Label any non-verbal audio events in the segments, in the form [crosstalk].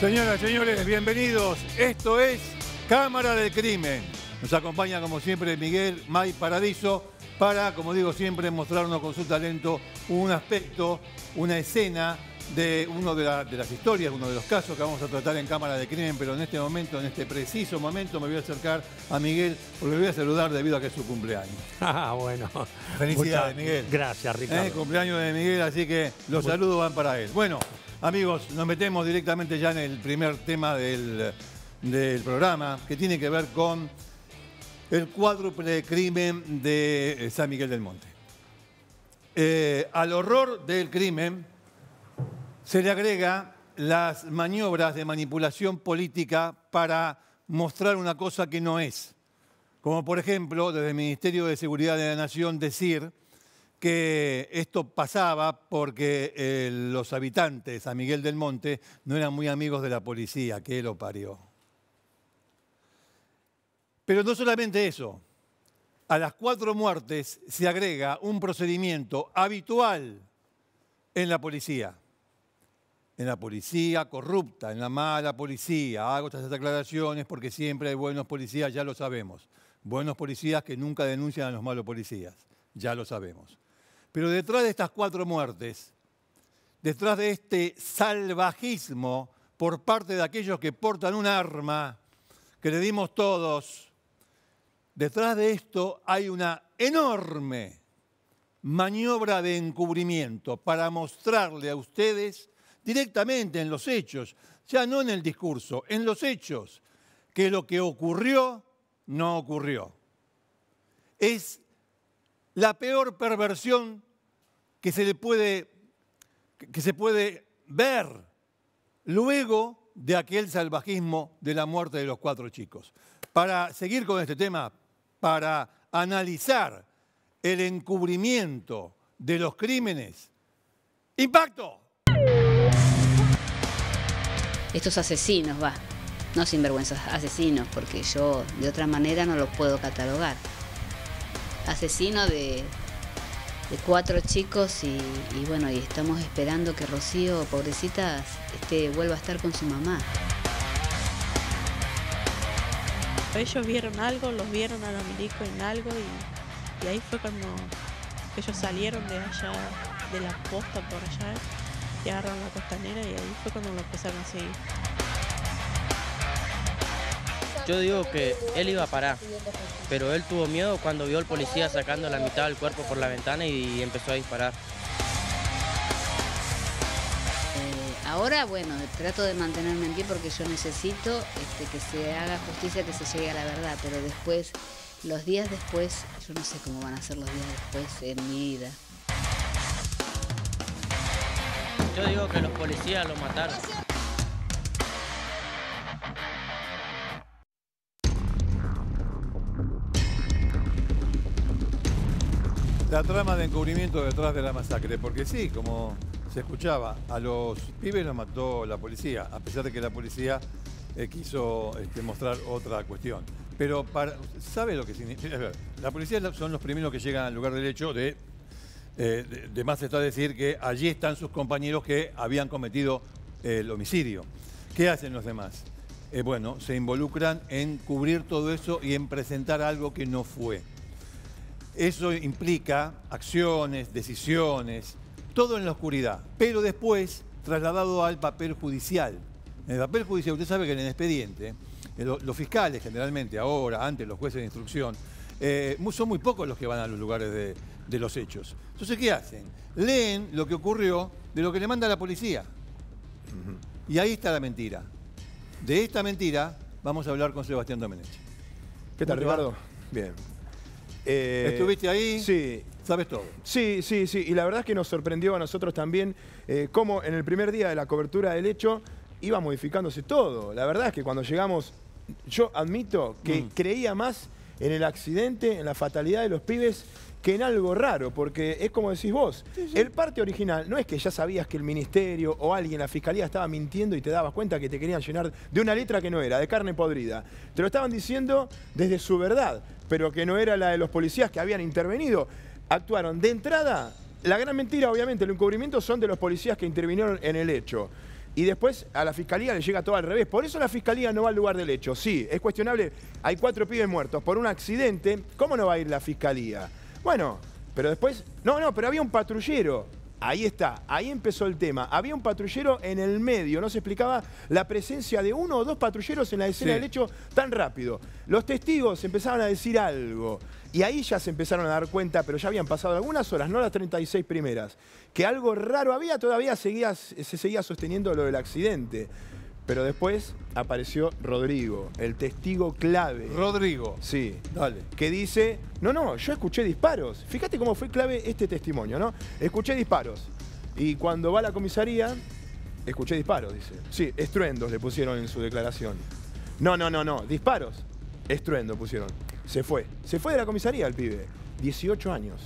Señoras, señores, bienvenidos. Esto es Cámara del Crimen. Nos acompaña, como siempre, Miguel May Paradiso para, como digo siempre, mostrarnos con su talento un aspecto, una escena de la- de las historias, uno de los casos que vamos a tratar en Cámara de Crimen, pero en este momento, en este preciso momento, me voy a acercar a Miguel porque le voy a saludar debido a que es su cumpleaños. [laughs] Ah, bueno. Felicidades, Muchas- Miguel. Gracias, Ricardo. Eh, cumpleaños de Miguel, así que los saludos van para él. Bueno, amigos, nos metemos directamente ya en el primer tema del, programa, que tiene que ver con el cuádruple crimen de eh, San Miguel del Monte. Eh, al horror del crimen se le agrega las maniobras de manipulación política para mostrar una cosa que no es. Como por ejemplo, desde el Ministerio de Seguridad de la Nación decir que esto pasaba porque eh, los habitantes San Miguel del Monte no eran muy amigos de la policía, que lo parió. Pero no solamente eso, a las cuatro muertes se agrega un procedimiento habitual en la policía. En la policía corrupta, en la mala policía. Hago estas aclaraciones porque siempre hay buenos policías, ya lo sabemos. Buenos policías que nunca denuncian a los malos policías, ya lo sabemos. Pero detrás de estas cuatro muertes, detrás de este salvajismo por parte de aquellos que portan un arma, que le dimos todos, detrás de esto hay una enorme maniobra de encubrimiento para mostrarle a ustedes directamente en los hechos, ya no en el discurso, en los hechos, que lo que ocurrió no ocurrió. Es la peor perversión que se le puede que se puede ver luego de aquel salvajismo de la muerte de los cuatro chicos. Para seguir con este tema, para analizar el encubrimiento de los crímenes, impacto. Estos asesinos, va, no sinvergüenzas, asesinos, porque yo de otra manera no los puedo catalogar. Asesino de, de cuatro chicos y, bueno, y estamos esperando que Rocío, pobrecita, este, vuelva a estar con su mamá. Ellos vieron algo, los vieron a los milicos en algo y, y ahí fue cuando ellos salieron de allá, de la costa por allá, y agarraron la costanera y ahí fue cuando lo empezaron a seguir. Yo digo que él iba a parar, pero él tuvo miedo cuando vio al policía sacando la mitad del cuerpo por la ventana y empezó a disparar. Eh, ahora, bueno, trato de mantenerme en pie porque yo necesito este, que se haga justicia, que se llegue a la verdad, pero después, los días después, yo no sé cómo van a ser los días después en mi vida. Yo digo que los policías lo mataron. La trama de encubrimiento detrás de la masacre, porque sí, como se escuchaba, a los pibes los mató la policía, a pesar de que la policía eh, quiso este, mostrar otra cuestión. Pero ¿sabe lo que significa? La policía son los primeros que llegan al lugar del hecho de, eh, está decir que allí están sus compañeros que habían cometido eh, el homicidio. ¿Qué hacen los demás? Eh, bueno, se involucran en cubrir todo eso y en presentar algo que no fue. Eso implica acciones, decisiones, todo en la oscuridad, pero después trasladado al papel judicial. En el papel judicial, usted sabe que en el expediente, eh, lo- los fiscales generalmente, ahora, antes los jueces de instrucción, eh, son muy pocos los que van a los lugares de, de los hechos. Entonces, ¿qué hacen? Leen lo que ocurrió de lo que le manda la policía. Y ahí está la mentira. De esta mentira vamos a hablar con Sebastián Domenech. ¿Qué tal. Ricardo? Bien. Eh, ¿Estuviste ahí? Sí. Sabes todo. Sí, sí, sí. Y la verdad es que nos sorprendió a nosotros también eh, cómo en el primer día de la cobertura del hecho iba modificándose todo. La verdad es que cuando llegamos, yo admito que Mm. creía más en el accidente, en la fatalidad de los pibes, que en algo raro, porque es como decís vos, el parte original no es que ya sabías que el ministerio o alguien, la fiscalía estaba mintiendo y te dabas cuenta que te querían llenar de una letra que no era, de carne podrida. Te lo estaban diciendo desde su verdad, pero que no era la de los policías que habían intervenido. Actuaron de entrada, la gran mentira obviamente, el encubrimiento son de los policías que intervinieron en el hecho. Y después a la fiscalía le llega todo al revés. Por eso la fiscalía no va al lugar del hecho. Sí, es cuestionable. Hay cuatro pibes muertos por un accidente. ¿Cómo no va a ir la fiscalía? Bueno, pero después. No, no, pero había un patrullero. Ahí está, ahí empezó el tema. Había un patrullero en el medio, no se explicaba la presencia de uno o dos patrulleros en la escena Sí. del hecho tan rápido. Los testigos empezaban a decir algo y ahí ya se empezaron a dar cuenta, pero ya habían pasado algunas horas, no las 36 primeras, que algo raro había, todavía seguía, se seguía sosteniendo lo del accidente. Pero después apareció Rodrigo, el testigo clave. Rodrigo. Sí, Dale. que dice, no, no, yo escuché disparos. Fíjate cómo fue clave este testimonio, ¿no? Escuché disparos. Y cuando va a la comisaría, escuché disparos, dice. Sí, estruendos le pusieron en su declaración. No, no, no, no, disparos. Estruendo pusieron. Se fue. Se fue de la comisaría el pibe. 18 años.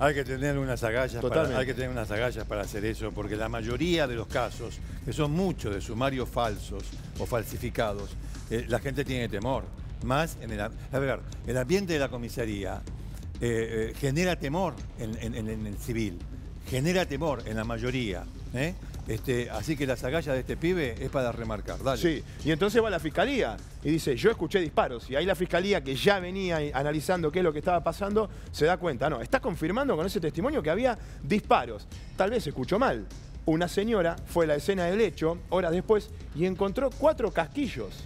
Hay que tener unas agallas, para, hay que tener unas agallas para hacer eso, porque la mayoría de los casos, que son muchos de sumarios falsos o falsificados, eh, la gente tiene temor. Más en el, a ver, el ambiente de la comisaría eh, eh, genera temor en- en el civil, genera temor en la mayoría. ¿Eh? Este, así que las agallas de este pibe es para remarcar. Sí, y entonces va la fiscalía y dice, yo escuché disparos. Y ahí la fiscalía, que ya venía analizando qué es lo que estaba pasando, se da cuenta, no, está confirmando con ese testimonio que había disparos. Tal vez escuchó mal. Una señora fue a la escena del hecho, horas después, y encontró cuatro casquillos.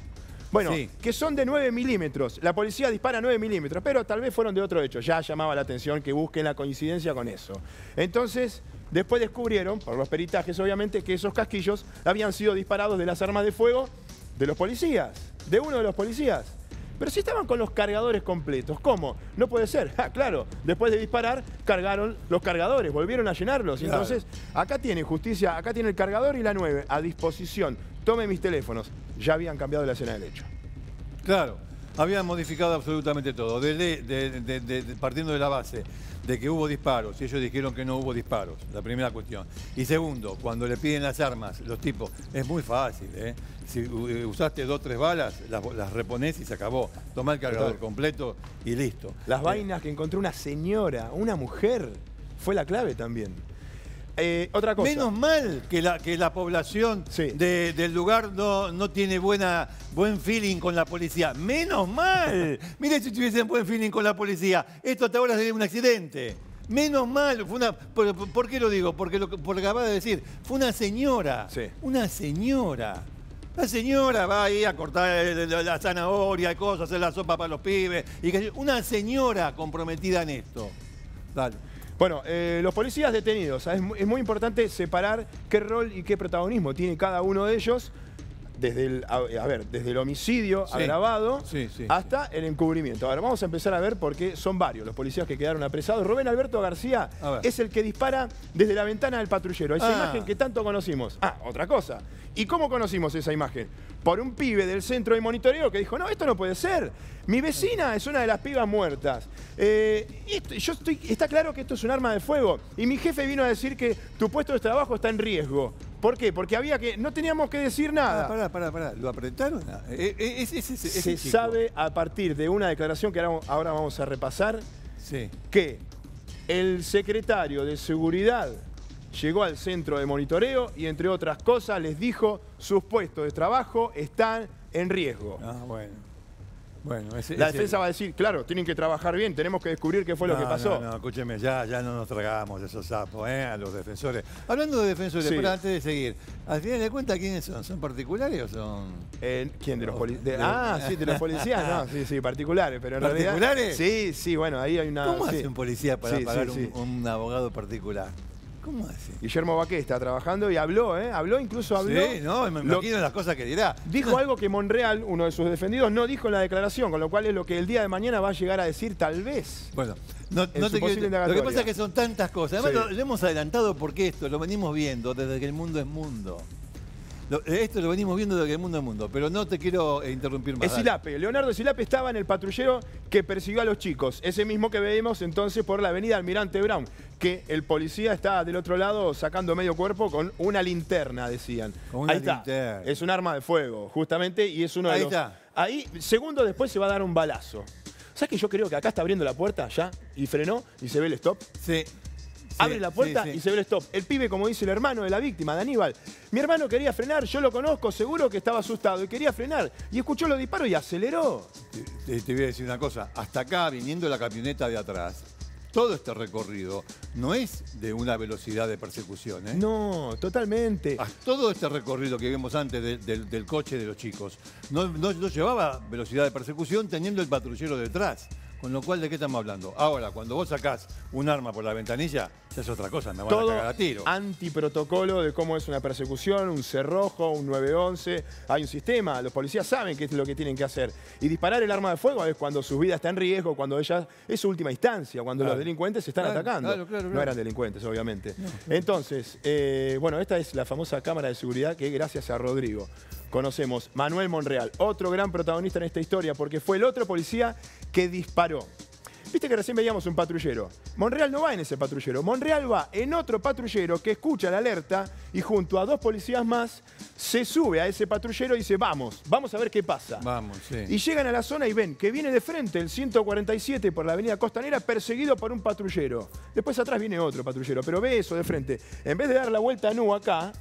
Bueno, Sí. que son de 9 milímetros. La policía dispara 9 milímetros, pero tal vez fueron de otro hecho. Ya llamaba la atención que busquen la coincidencia con eso. Entonces, después descubrieron, por los peritajes obviamente, que esos casquillos habían sido disparados de las armas de fuego de los policías, de uno de los policías. Pero si estaban con los cargadores completos, ¿cómo? No puede ser. [laughs] Ah, claro, después de disparar, cargaron los cargadores, volvieron a llenarlos. Y Claro. Entonces, acá tiene justicia, acá tiene el cargador y la 9 a disposición. Tome mis teléfonos. Ya habían cambiado la escena del hecho. Claro, habían modificado absolutamente todo, de- de- de- de- de- de- partiendo de la base de que hubo disparos y ellos dijeron que no hubo disparos, la primera cuestión. Y segundo, cuando le piden las armas, los tipos, es muy fácil, ¿eh? Si eh, usaste dos tres balas, las, las reponés y se acabó. Tomá el cargador completo y listo. Las Eh, vainas que encontró una señora, una mujer, fue la clave también. Eh, otra cosa. Menos mal que la, que la población Sí. de- del lugar no, no tiene buena, buen feeling con la policía. Menos mal. [laughs] Mire si tuviesen buen feeling con la policía. Esto hasta ahora sería un accidente. Menos mal. Fue una, por, por qué lo digo? Porque lo que porque acaba de decir. Fue una señora. Sí. Una señora. La señora va ahí a cortar la zanahoria y cosas, hacer la sopa para los pibes. Y que- una señora comprometida en esto. Dale. Bueno, eh, los policías detenidos. es muy importante separar qué rol y qué protagonismo tiene cada uno de ellos. Desde el, a, a ver, desde el homicidio Sí. agravado Sí, sí, hasta el encubrimiento. Ahora vamos a empezar a ver porque son varios los policías que quedaron apresados. Rubén Alberto García es el que dispara desde la ventana del patrullero. Esa Ah. imagen que tanto conocimos. Ah, otra cosa. ¿Y cómo conocimos esa imagen? Por un pibe del centro de monitoreo que dijo, no, esto no puede ser. Mi vecina es una de las pibas muertas. Eh, esto- yo estoy, está claro que esto es un arma de fuego. Y mi jefe vino a decir que tu puesto de trabajo está en riesgo. ¿Por qué? Porque había que, no teníamos que decir nada. Ah, pará, pará, pará. ¿Lo apretaron? Ah, eh, eh, Se chico. sabe a partir de una declaración que ahora, ahora vamos a repasar Sí. que el secretario de seguridad llegó al centro de monitoreo y entre otras cosas les dijo sus puestos de trabajo están en riesgo. Ah, bueno. Bueno, ese, La ese- defensa va a decir, claro, tienen que trabajar bien, tenemos que descubrir qué fue lo que pasó. No, no, escúcheme, ya, ya no nos tragamos esos sapos, ¿eh? A los defensores. Hablando de defensores, Sí. pero antes de seguir, al final de cuentas, ¿quiénes son? ¿Son particulares o son.? Eh, ¿Quién? ¿De los policías? Ah, sí, de los policías, no, [laughs] sí, sí, particulares, pero en realidad... ¿Particulares? Sí, sí, bueno, ahí hay una... ¿Cómo sí. hace un policía para Sí, pagar. Un, abogado particular? ¿Cómo hace? Guillermo Baqué está trabajando y habló, ¿eh? Habló, incluso habló... Sí, no, me lo- imagino las cosas que dirá. Dijo algo que Monreal, uno de sus defendidos, no dijo en la declaración, con lo cual es lo que el día de mañana va a llegar a decir tal vez. Bueno, no, no te posible quiero- Lo que pasa es que son tantas cosas. Además, Sí. lo, lo hemos adelantado porque esto lo venimos viendo desde que el mundo es mundo. Lo- esto lo venimos viendo el mundo es mundo, pero no te quiero eh, interrumpir más. Esilape, Leonardo Esilape estaba en el patrullero que persiguió a los chicos, ese mismo que vemos entonces por la avenida Almirante Brown, que el policía está del otro lado sacando medio cuerpo con una linterna, decían. Con una Ahí está. linterna. Es un arma de fuego, justamente, y es uno de Ahí los... está. Ahí, segundo después se va a dar un balazo. ¿Sabes que yo creo que acá está abriendo la puerta ya y frenó y se ve el stop? Sí. Abre la puerta y se ve el stop. El pibe, como dice el hermano de la víctima, de Aníbal. Mi hermano quería frenar, yo lo conozco, seguro que estaba asustado y quería frenar. Y escuchó los disparos y aceleró. Te, te voy a decir una cosa, hasta acá, viniendo la camioneta de atrás, todo este recorrido no es de una velocidad de persecución. ¿eh? No, totalmente. Ah, Todo este recorrido que vimos antes de- del- del coche de los chicos no, no- no llevaba velocidad de persecución teniendo el patrullero detrás. Con lo cual, ¿de qué estamos hablando? Ahora, cuando vos sacás un arma por la ventanilla, ya es otra cosa, me van a Todo cagar a tiro. antiprotocolo de cómo es una persecución, un cerrojo, un 911. Hay un sistema, los policías saben qué es lo que tienen que hacer. Y disparar el arma de fuego es cuando su vida está en riesgo, cuando ella es su última instancia, cuando Claro. los delincuentes se están Claro, atacando. claro, claro, No eran delincuentes, obviamente. Entonces, eh, bueno, esta es la famosa cámara de seguridad que gracias a Rodrigo conocemos. Manuel Monreal, otro gran protagonista en esta historia, porque fue el otro policía que disparó. Viste que recién veíamos un patrullero. Monreal no va en ese patrullero. Monreal va en otro patrullero que escucha la alerta y junto a dos policías más se sube a ese patrullero y dice, vamos, vamos a ver qué pasa. Vamos, sí. Y llegan a la zona y ven que viene de frente el 147 por la avenida Costanera perseguido por un patrullero. Después atrás viene otro patrullero, pero ve eso de frente. En vez de dar la vuelta a Nu acá,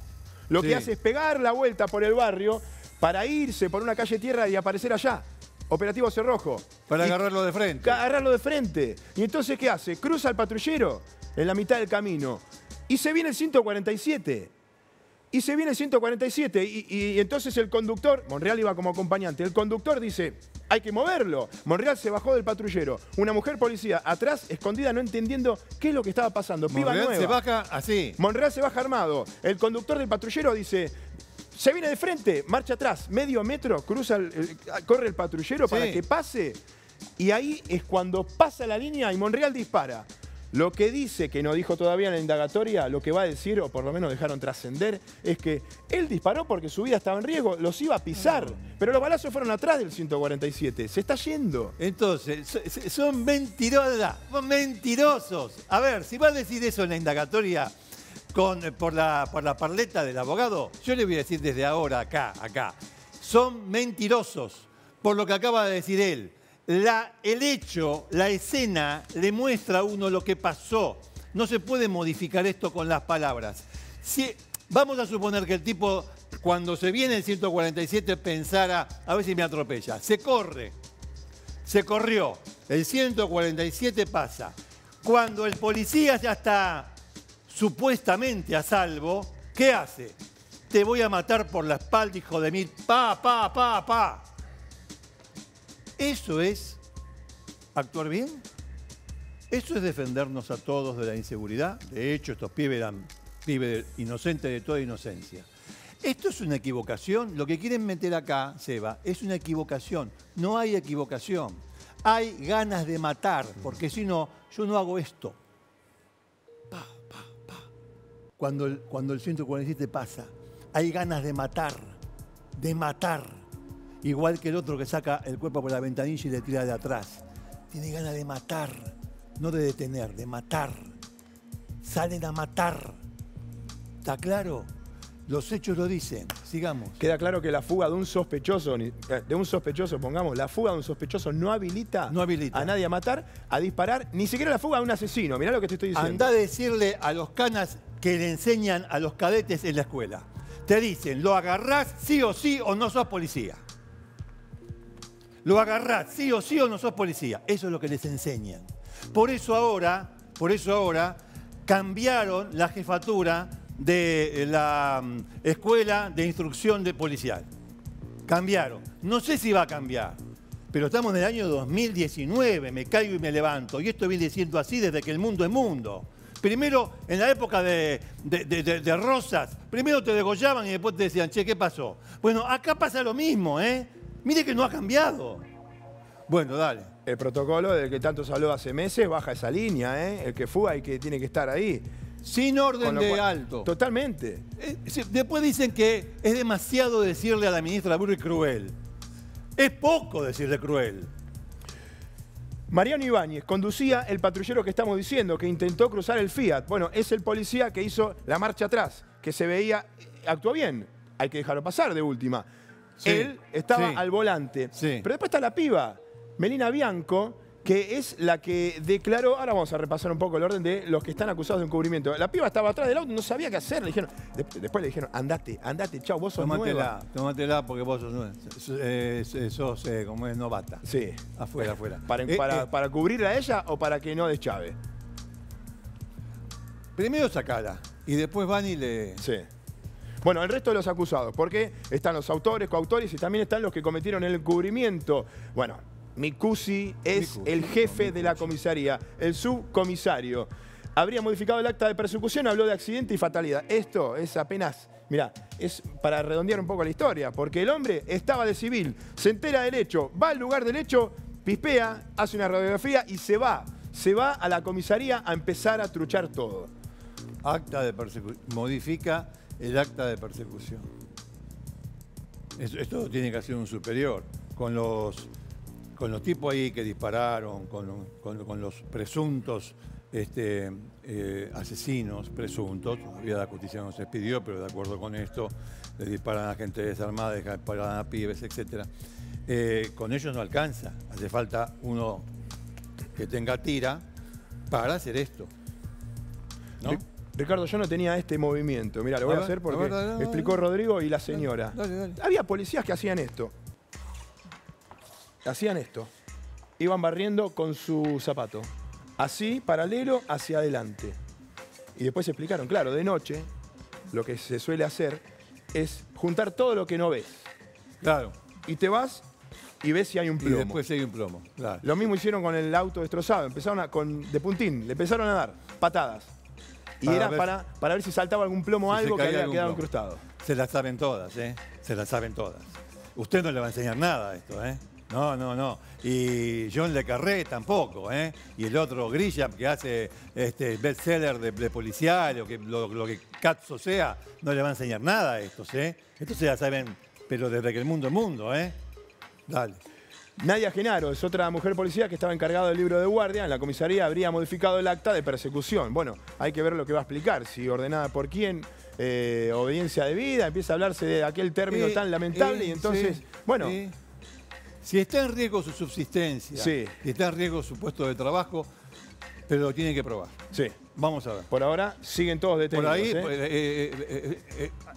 lo Sí. que hace es pegar la vuelta por el barrio para irse por una calle tierra y aparecer allá. Operativo Cerrojo. Para Y- agarrarlo de frente. Agarrarlo de frente. Y entonces, ¿qué hace? Cruza al patrullero en la mitad del camino. Y se viene el 147. Y se viene el 147. Y, y entonces el conductor, Monreal iba como acompañante, el conductor dice, hay que moverlo. Monreal se bajó del patrullero. Una mujer policía atrás, escondida, no entendiendo qué es lo que estaba pasando. Piba Monreal nueva. se baja así. Monreal se baja armado. El conductor del patrullero dice, se viene de frente, marcha atrás, medio metro, cruza, el- corre el patrullero para que pase. Y ahí es cuando pasa la línea y Monreal dispara. Lo que dice, que no dijo todavía en la indagatoria, lo que va a decir, o por lo menos dejaron trascender, es que él disparó porque su vida estaba en riesgo, los iba a pisar. Pero los balazos fueron atrás del 147. Se está yendo. Entonces, so- so- son mentirosas, son mentirosos. A ver, si va a decir eso en la indagatoria con, por, la, por la parleta del abogado, yo le voy a decir desde ahora, acá, acá, son mentirosos por lo que acaba de decir él. La, el hecho, la escena, le muestra a uno lo que pasó. No se puede modificar esto con las palabras. Si, vamos a suponer que el tipo, cuando se viene el 147, pensara, a ver si me atropella. Se corre, se corrió. El 147 pasa. Cuando el policía ya está supuestamente a salvo, ¿qué hace? Te voy a matar por la espalda, hijo de mil. Pa, pa, pa, pa. ¿Eso es actuar bien? ¿Eso es defendernos a todos de la inseguridad? De hecho, estos pibes eran pibes inocentes de toda inocencia. Esto es una equivocación. Lo que quieren meter acá, Seba, es una equivocación. No hay equivocación. Hay ganas de matar, porque si no, yo no hago esto. Pa, pa. Cuando el, cuando el 147 pasa, hay ganas de matar, de matar. Igual que el otro que saca el cuerpo por la ventanilla y le tira de atrás. Tiene ganas de matar, no de detener, de matar. Salen a matar. ¿Está claro? Los hechos lo dicen. Sigamos. Queda claro que la fuga de un sospechoso, eh, de un sospechoso, pongamos, la fuga de un sospechoso no habilita, No habilita. a nadie a matar, a disparar, ni siquiera la fuga de un asesino. Mirá lo que te estoy diciendo. Anda a decirle a los canas que le enseñan a los cadetes en la escuela. Te dicen, lo agarrás sí o sí o no sos policía. Lo agarrás sí o sí o no sos policía. Eso es lo que les enseñan. Por eso ahora, por eso ahora cambiaron la jefatura de la mm, escuela de instrucción de policial. Cambiaron. No sé si va a cambiar, pero estamos en el año 2019, me caigo y me levanto. Y esto viene siendo así desde que el mundo es mundo. Primero, en la época de- de- de- de Rosas, primero te degollaban y después te decían, che, ¿qué pasó? Bueno, acá pasa lo mismo, ¿eh? Mire que no ha cambiado. Bueno, dale. El protocolo del que tanto se habló hace meses baja esa línea, ¿eh? El que fuga y que tiene que estar ahí. Sin orden de cual- alto. Totalmente. Eh, Después dicen que es demasiado decirle a la ministra Burri cruel. Es poco decirle cruel. Mariano Ibáñez conducía el patrullero que estamos diciendo, que intentó cruzar el Fiat. Bueno, es el policía que hizo la marcha atrás, que se veía, actuó bien. Hay que dejarlo pasar de última. Sí, Él estaba sí. al volante. Sí. Pero después está la piba, Melina Bianco, que es la que declaró, ahora vamos a repasar un poco el orden de los que están acusados de encubrimiento. La piba estaba atrás del auto, no sabía qué hacer, le dijeron, de- después le dijeron, andate, andate, chao, vos sos Tómatela, nueva. tómatela porque vos sos, nueva. sos, eh, sos, eh, como es novata. Sí. Afuera, afuera. [laughs] Para, Eh, para, eh, para cubrirla a ella o para que no deschave. primero sacala y después van y le. Sí. Bueno, el resto de los acusados, porque están los autores, coautores y también están los que cometieron el encubrimiento. Bueno, Mikusi es el jefe de la comisaría, el subcomisario. Habría modificado el acta de persecución, habló de accidente y fatalidad. Esto es apenas, mira, es para redondear un poco la historia, porque el hombre estaba de civil, se entera del hecho, va al lugar del hecho, pispea, hace una radiografía y se va. Se va a la comisaría a empezar a truchar todo. Acta de persecución. Modifica el acta de persecución. Esto tiene que hacer un superior. Con los, con los tipos ahí que dispararon, con, con- los presuntos este, eh, asesinos, presuntos, todavía la justicia no se expidió, pero de acuerdo con esto, le disparan a gente desarmada, disparan a pibes, etc. con ellos no alcanza. Hace falta uno que tenga tira para hacer esto. ¿no? Ri- Ricardo, yo no tenía este movimiento. Mira, lo voy A a, ver, hacer a porque ver, dale, dale, explicó dale. Rodrigo y la señora. Dale, dale. Había policías que hacían esto. Hacían esto. Iban barriendo con su zapato. Así, paralelo, hacia adelante. Y después explicaron, claro, de noche lo que se suele hacer es juntar todo lo que no ves. Claro. Y te vas y ves si hay un Y plomo. después hay un plomo. Claro. Lo mismo hicieron con el auto destrozado. Empezaron a- con, de puntín, le empezaron a dar patadas. Y Para era ver- para, para ver si saltaba algún plomo o Si algo que había quedado plomo. incrustado. Se las saben todas, ¿eh? Se las saben todas. Usted no le va a enseñar nada a esto, ¿eh? No, no, no. Y John Le Carré tampoco, ¿eh? Y el otro Grisham que hace este bestseller de, de policial o que lo, lo que Cazzo sea, no le va a enseñar nada a estos, ¿eh? Estos se la saben, pero desde que el mundo es mundo, ¿eh? Dale. Nadia Genaro es otra mujer policía que estaba encargada del libro de guardia. En la comisaría habría modificado el acta de persecución. Bueno, hay que ver lo que va a explicar. Si ordenada por quién, eh, obediencia debida, empieza a hablarse de aquel término Eh, tan lamentable eh, y entonces, sí, bueno, sí. Si está en riesgo su subsistencia, Sí. si está en riesgo su puesto de trabajo, pero lo tiene que probar. sí. Vamos a ver. Por ahora siguen todos Por detenidos. ahí, ¿eh? pues, eh,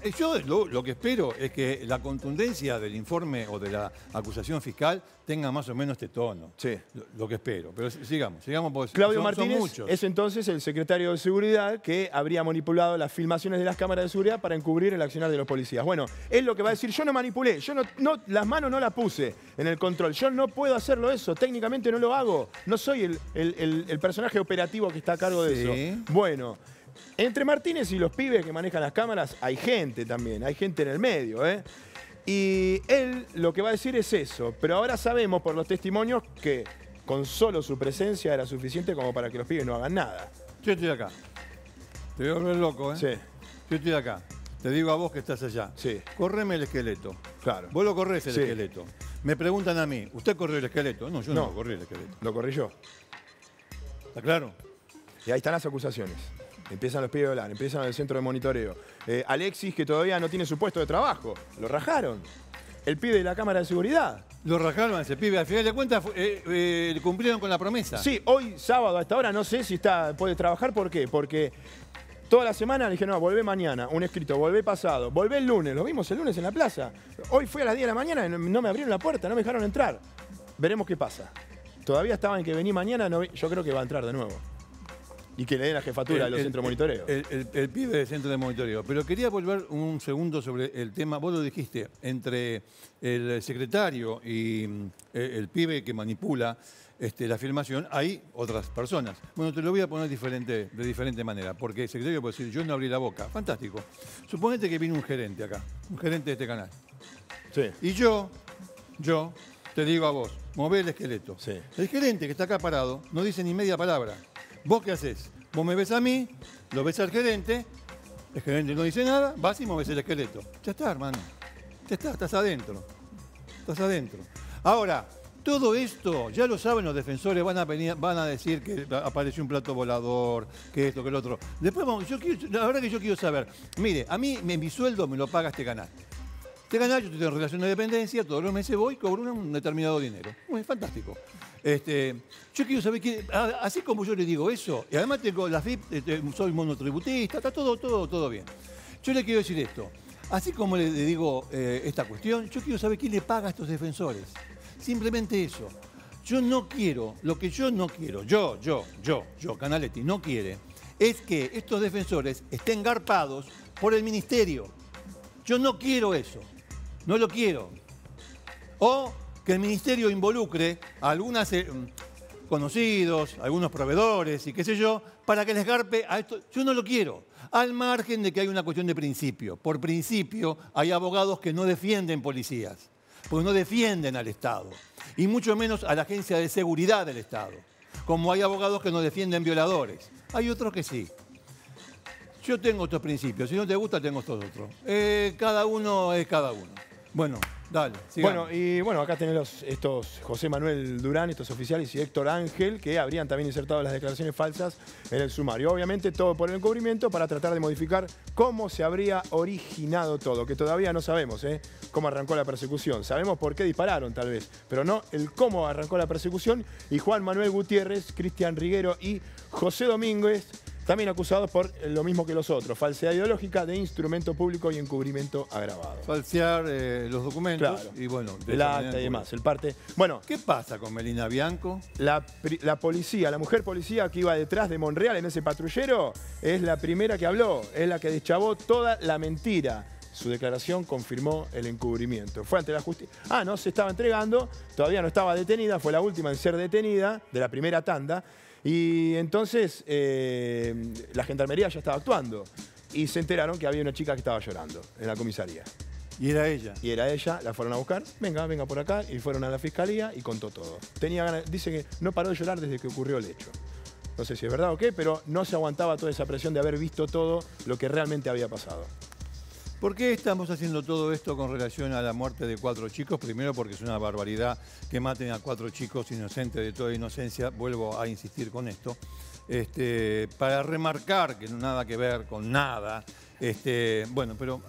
eh, yo lo, lo que espero es que la contundencia del informe o de la acusación fiscal tenga más o menos este tono. Sí. Lo, lo que espero. Pero sigamos, sigamos porque Claudio son, Martínez es entonces el secretario de Seguridad que habría manipulado las filmaciones de las cámaras de seguridad para encubrir el accionar de los policías. Bueno, él lo que va a decir, yo no manipulé, yo no, no- las manos no las puse en el control, yo no puedo hacerlo eso, técnicamente no lo hago, no soy el, el- el- el personaje operativo que está a cargo de Sí. Bueno, entre Martínez y los pibes que manejan las cámaras hay gente también, hay gente en el medio, ¿eh? Y él lo que va a decir es eso, pero ahora sabemos por los testimonios que con solo su presencia era suficiente como para que los pibes no hagan nada. Yo estoy acá. Te voy a volver loco, ¿eh? Sí, Yo estoy acá. Te digo a vos que estás allá. Sí. Correme el esqueleto. claro. Vos lo corres el Sí. esqueleto. Me preguntan a mí, ¿usted corrió el esqueleto? No, yo no, No. corrí el esqueleto. Lo corrí yo. ¿Está claro? Y ahí están las acusaciones. Empiezan los pibes a hablar, empiezan el centro de monitoreo. Eh, Alexis, que todavía no tiene su puesto de trabajo, lo rajaron. El pibe de la cámara de seguridad. Lo rajaron a ese pibe. Al final de cuentas, eh, eh, cumplieron con la promesa. Sí, hoy sábado a esta hora no sé si está puede trabajar. ¿Por qué? Porque toda la semana le dije, no, volvé mañana, un escrito, volvé pasado, volvé el lunes, lo vimos el lunes en la plaza. Hoy fue a las 10 de la mañana y no, me abrieron la puerta, no me dejaron entrar. Veremos qué pasa. Todavía estaban que vení mañana, no yo creo que va a entrar de nuevo. Y que le den la jefatura a los centros de monitoreo. El, el- el pibe del centro de monitoreo. Pero quería volver un segundo sobre el tema, vos lo dijiste, entre el secretario y mm, el, el pibe que manipula este, la filmación, hay otras personas. Bueno, te lo voy a poner diferente, de diferente manera, porque el secretario puede decir, yo no abrí la boca. Fantástico. Suponete que viene un gerente acá, un gerente de este canal. Sí. Y yo, yo, te digo a vos, mové el esqueleto. Sí. El gerente que está acá parado no dice ni media palabra. ¿Vos qué haces? Vos me ves a mí, lo ves al gerente, el gerente no dice nada, vas y moves el esqueleto. Ya está, hermano. Ya está, estás adentro. Estás adentro. Ahora, todo esto, ya lo saben los defensores, van a, venir, van a decir que apareció un plato volador, que esto, que lo otro. Después, vamos, yo la verdad que yo quiero saber, mire, a mí mi sueldo me lo paga este canal. Este canal yo tengo relación de dependencia, todos los meses voy y cobro un, un determinado dinero. Muy fantástico. Este, yo quiero saber a- así como yo le digo eso, y además tengo la FIP, este, soy monotributista, está todo, todo, todo bien. Yo le quiero decir esto, así como le digo eh, esta cuestión, yo quiero saber quién le paga a estos defensores. Simplemente eso. Yo no quiero, lo que yo no quiero, yo, yo, yo, yo, Canaletti, no quiere, es que estos defensores estén garpados por el ministerio. Yo no quiero eso, no lo quiero. O que el ministerio involucre a algunos conocidos, algunos proveedores y qué sé yo, para que les garpe a esto. Yo no lo quiero. Al margen de que hay una cuestión de principio. Por principio hay abogados que no defienden policías, porque no defienden al Estado. Y mucho menos a la agencia de seguridad del Estado. Como hay abogados que no defienden violadores. Hay otros que sí. Yo tengo estos principios. Si no te gusta, tengo estos otros. Eh, cada uno es cada uno. Bueno, dale. Bueno, y bueno, acá tenemos estos José Manuel Durán, estos oficiales, y Héctor Ángel, que habrían también insertado las declaraciones falsas en el sumario. Obviamente todo por el encubrimiento para tratar de modificar cómo se habría originado todo, que todavía no sabemos ¿eh? cómo arrancó la persecución. Sabemos por qué dispararon tal vez, pero no el cómo arrancó la persecución. Y Juan Manuel Gutiérrez, Cristian Riguero y José Domínguez también acusados por lo mismo que los otros, falsedad ideológica de instrumento público y encubrimiento agravado. falsear eh, los documentos Claro. y bueno, de El acta y demás, el parte. Bueno, ¿Qué pasa con Melina Bianco? la, la policía, la mujer policía que iba detrás de Monreal en ese patrullero, es la primera que habló, es la que deschavó toda la mentira. Su declaración confirmó el encubrimiento. Fue ante la justicia. Ah, no se estaba entregando, todavía no estaba detenida, fue la última en ser detenida de la primera tanda. Y entonces eh, la gendarmería ya estaba actuando. Y se enteraron que había una chica que estaba llorando en la comisaría. Y era ella. Y era ella, la fueron a buscar, venga, venga por acá, y fueron a la fiscalía y contó todo. Tenía ganas, dice que no paró de llorar desde que ocurrió el hecho. No sé si es verdad o qué, pero no se aguantaba toda esa presión de haber visto todo lo que realmente había pasado. ¿Por qué estamos haciendo todo esto con relación a la muerte de cuatro chicos? Primero porque es una barbaridad que maten a cuatro chicos inocentes de toda inocencia. Vuelvo a insistir con esto. Este, para remarcar que no nada que ver con nada. Este, bueno, pero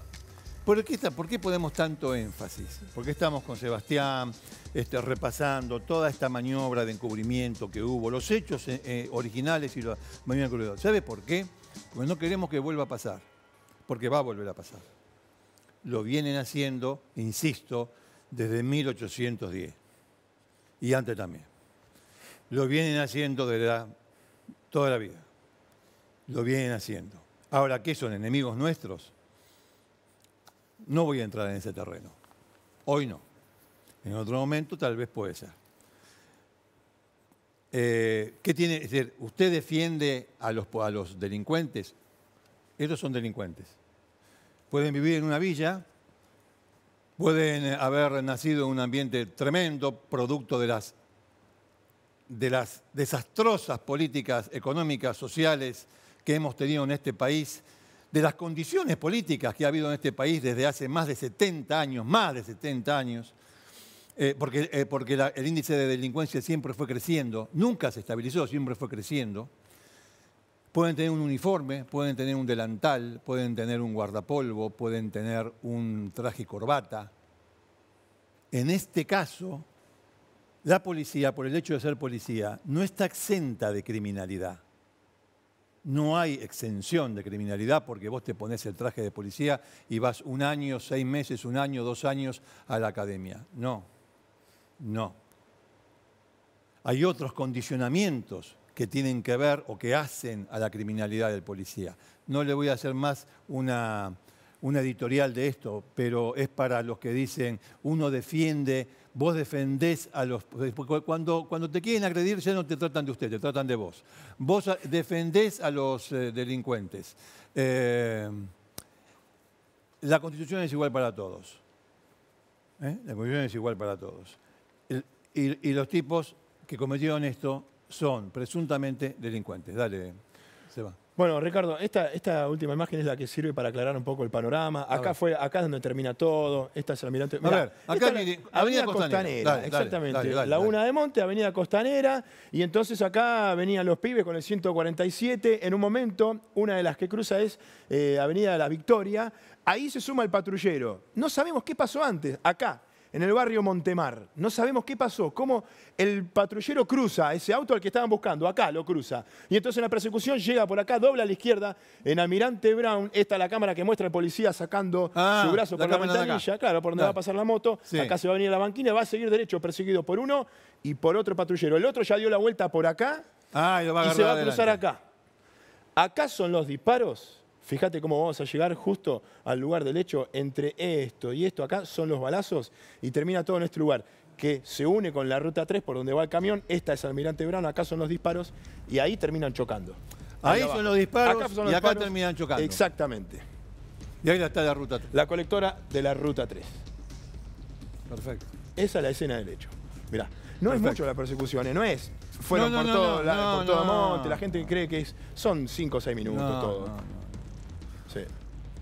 ¿por qué, está- por qué ponemos tanto énfasis? Porque estamos con Sebastián este, repasando toda esta maniobra de encubrimiento que hubo, los hechos eh, eh, originales y los maniobras encubrimientos. ¿Sabe por qué? Porque no queremos que vuelva a pasar. Porque va a volver a pasar lo vienen haciendo, insisto, desde 1810 y antes también. Lo vienen haciendo desde toda la vida. Lo vienen haciendo. Ahora, ¿qué son enemigos nuestros? No voy a entrar en ese terreno. Hoy no. En otro momento tal vez puede ser. Eh, ¿Qué tiene? Es decir, ¿usted defiende a los, a los delincuentes? Ellos son delincuentes pueden vivir en una villa, pueden eh, haber nacido en un ambiente tremendo, producto de las, de las desastrosas políticas económicas, sociales que hemos tenido en este país, de las condiciones políticas que ha habido en este país desde hace más de 70 años, más de 70 años, eh, porque, eh, porque el índice de delincuencia siempre fue creciendo, nunca se estabilizó, siempre fue creciendo. Pueden tener un uniforme, pueden tener un delantal, pueden tener un guardapolvo, pueden tener un traje y corbata. En este caso, la policía, por el hecho de ser policía, no está exenta de criminalidad. No hay exención de criminalidad porque vos te pones el traje de policía y vas un año, seis meses, un año, dos años a la academia. No, no. Hay otros condicionamientos que tienen que ver o que hacen a la criminalidad del policía. No le voy a hacer más una, una editorial de esto, pero es para los que dicen, uno defiende, vos defendés a los... Cuando, cuando te quieren agredir ya no te tratan de usted, te tratan de vos. Vos defendés a los eh, delincuentes. Eh, la constitución es igual para todos. ¿eh? La constitución es igual para todos. Y los tipos que cometieron esto son presuntamente delincuentes. Dale, se va. Bueno, Ricardo, esta, esta última imagen es la que sirve para aclarar un poco el panorama. Acá ver. fue, acá es donde termina todo. Esta es el almirante. A Mirá, ver, acá es la- mire, Avenida Costanera. Dale, exactamente. dale, dale, Laguna de Monte, Avenida Costanera. Y entonces acá venían los pibes con el 147. En un momento, una de las que cruza es eh, Avenida de la Victoria. Ahí se suma el patrullero. No sabemos qué pasó antes. Acá. En el barrio Montemar. No sabemos qué pasó, cómo el patrullero cruza ese auto al que estaban buscando, acá lo cruza. Y entonces en la persecución llega por acá, dobla a la izquierda, en Almirante Brown, esta es la cámara que muestra el policía sacando Ah, su brazo la por la acá. ventanilla, claro, por donde Claro. va a pasar la moto. Sí. Acá se va a venir la banquina, va a seguir derecho, perseguido por uno y por otro patrullero. El otro ya dio la vuelta por acá Ah, y lo va a y se va a adelante. cruzar acá. Acá son los disparos. Fíjate cómo vamos a llegar justo al lugar del hecho. Entre esto y esto acá son los balazos y termina todo en este lugar que se une con la ruta 3 por donde va el camión. Esta es Almirante Brown, acá son los disparos y ahí terminan chocando. Ahí son los disparos son los y acá disparos. terminan chocando. Exactamente. Y ahí está la ruta. La colectora de la ruta 3. Perfecto. Esa es la escena del hecho. Mirá, no es mucho la persecución, ¿eh? no es. Fueron No, no, por, no, todo, la- por todo monte, la gente cree que es, son 5 o 6 minutos No, todo.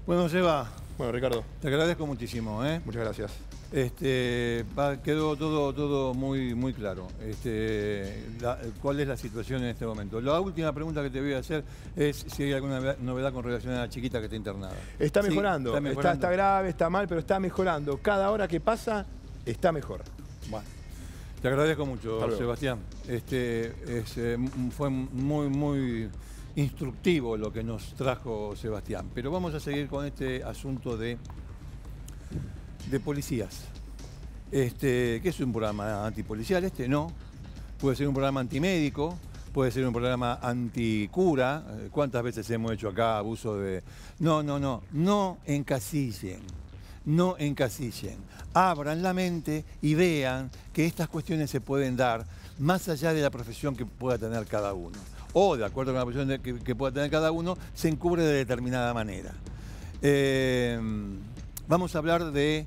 Bueno, Seba, Bueno, Ricardo, te agradezco muchísimo. ¿eh? muchas gracias. Este, va- quedó todo, todo muy, muy claro. Este, la- ¿Cuál es la situación en este momento? La última pregunta que te voy a hacer es si hay alguna novedad- con relación a la chiquita que está internada. Está mejorando, está está, mejorando. está grave, está mal, pero está mejorando. Cada hora que pasa, está mejor. Bueno, te agradezco mucho. Sebastián. Este, es, eh, fue muy, muy instructivo lo que nos trajo Sebastián. Pero vamos a seguir con este asunto de, de policías. Este, que es un programa antipolicial, este no. Puede ser un programa antimédico, puede ser un programa anticura. Eh, ¿Cuántas veces hemos hecho acá abuso de.? No, no, no. No encasillen. No encasillen. Abran la mente y vean que estas cuestiones se pueden dar más allá de la profesión que pueda tener cada uno. O, de acuerdo con la que, que pueda tener cada uno, se encubre de determinada manera. Eh, vamos a hablar de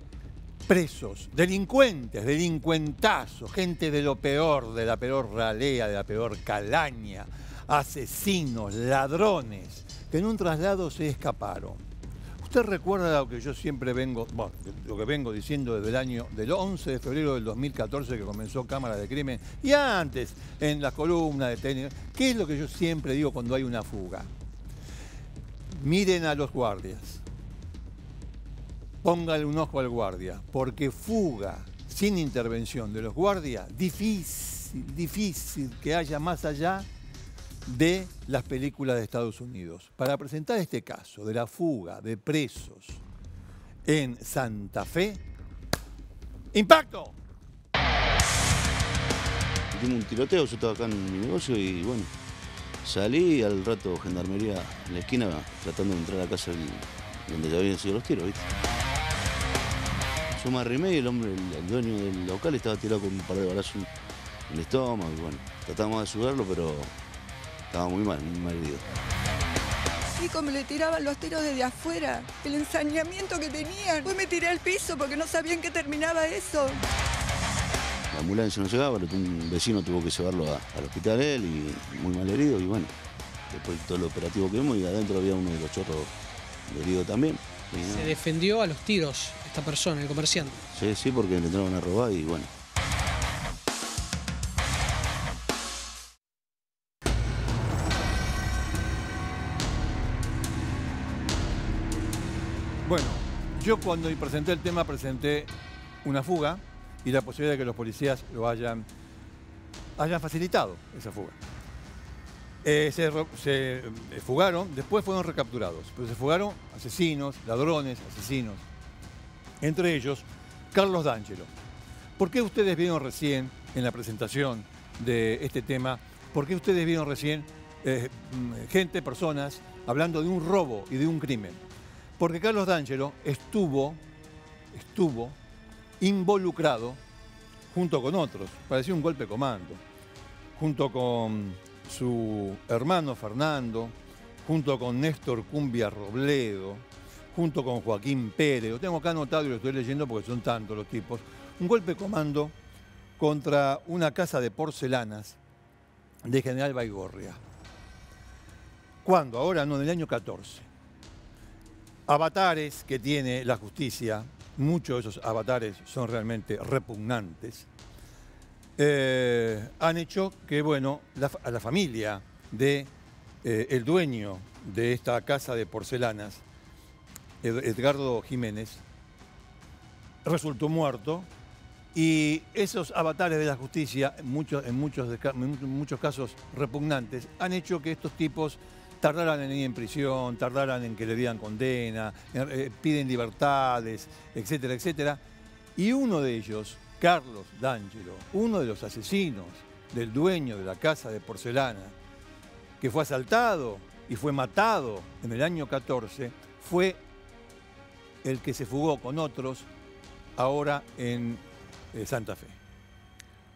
presos, delincuentes, delincuentazos, gente de lo peor, de la peor ralea, de la peor calaña, asesinos, ladrones, que en un traslado se escaparon. Usted recuerda lo que yo siempre vengo, bueno, lo que vengo diciendo desde el año del 11 de febrero del 2014 que comenzó Cámara de Crimen y antes en las columnas de técnica, ¿qué es lo que yo siempre digo cuando hay una fuga? Miren a los guardias. Póngale un ojo al guardia, porque fuga sin intervención de los guardias, difícil, difícil que haya más allá de las películas de Estados Unidos. Para presentar este caso de la fuga de presos en Santa Fe, ¡impacto! Dimos un tiroteo, yo estaba acá en mi negocio y bueno, salí al rato gendarmería en la esquina tratando de entrar a la casa donde ya habían sido los tiros, ¿viste? Yo me arrimé el hombre, el dueño del local estaba tirado con un par de balazos en el estómago y bueno, tratamos de ayudarlo pero estaba muy mal, muy mal como le tiraban los tiros desde afuera, el ensañamiento que tenían. Pues me tiré al piso porque no sabía en qué terminaba eso. La ambulancia no llegaba, tu- un vecino tuvo que llevarlo a- al hospital él y muy mal herido y bueno, después todo el operativo que vimos y adentro había uno de los chorros herido también. Y Se defendió a los tiros esta persona, el comerciante. Sí, sí, porque le entraron a robar y. Bueno, yo cuando presenté el tema presenté una fuga y la posibilidad de que los policías lo hayan, hayan facilitado esa fuga. Eh, se, eh, fugaron, después fueron recapturados, pero se fugaron asesinos, ladrones, asesinos. Entre ellos, Carlos D'Angelo. ¿Por qué ustedes vieron recién en la presentación de este tema, por qué ustedes vieron recién eh, mm, gente, personas, hablando de un robo y de un crimen? Porque Carlos D'Angelo estuvo, estuvo involucrado junto con otros, parecía un golpe comando, junto con su hermano Fernando, junto con Néstor Cumbia Robledo, junto con Joaquín Pérez, lo tengo acá anotado y lo estoy leyendo porque son tantos los tipos, un golpe comando contra una casa de porcelanas de General Baigorria. ¿Cuándo? Ahora no, en el año 14 avatares que tiene la justicia, muchos de esos avatares son realmente repugnantes, eh, han hecho que, bueno, la a la familia de eh, el dueño de esta casa de porcelanas, Ed- Edgardo Jiménez, resultó muerto Y esos avatares de la justicia, muchos, en muchos, en muchos casos repugnantes, han hecho que estos tipos tardaran en ir en prisión, tardaran en que le dieran condena, eh, piden libertades, etcétera, etcétera. Y uno de ellos, Carlos D'Angelo, uno de los asesinos del dueño de la casa de porcelana, que fue asaltado y fue matado en el año 14, fue el que se fugó con otros ahora en eh, Santa Fe.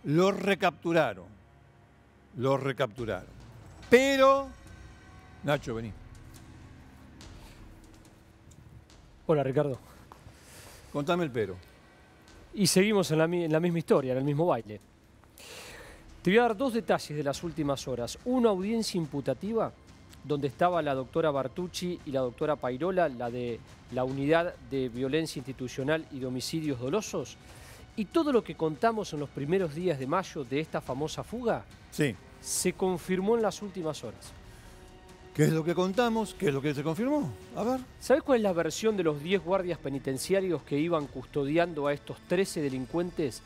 Lo recapturaron, lo recapturaron. Pero, Nacho, vení, Hola Ricardo. contame el pero. Y seguimos en la, mi- en la misma historia, en el mismo baile. Te voy a dar dos detalles de las últimas horas. Una audiencia imputativa donde estaba la doctora Bartucci y la doctora Pairola, la de la unidad de violencia institucional y de homicidios dolosos. Y todo lo que contamos en los primeros días de mayo de esta famosa fuga Sí. se confirmó en las últimas horas. ¿Qué es lo que contamos? ¿Qué es lo que se confirmó? A ver. ¿Sabes cuál es la versión de los 10 guardias penitenciarios que iban custodiando a estos 13 delincuentes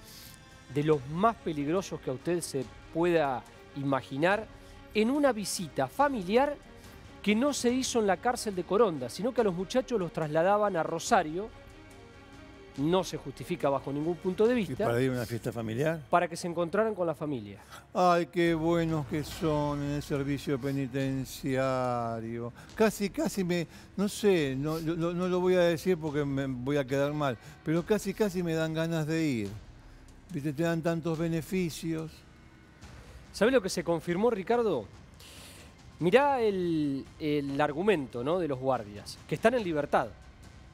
de los más peligrosos que a usted se pueda imaginar en una visita familiar que no se hizo en la cárcel de Coronda, sino que a los muchachos los trasladaban a Rosario, no se justifica bajo ningún punto de ¿Y vista, para ir a una fiesta familiar? para que se encontraran con la familia. Ay, qué buenos que son en el servicio penitenciario. Casi, casi me, no sé, no, no- no lo voy a decir porque me voy a quedar mal, pero casi, casi me dan ganas de ir. Viste, te dan tantos beneficios. ¿Sabés lo que se confirmó, Ricardo? Mirá el, el argumento ¿no? de los guardias, que están en libertad,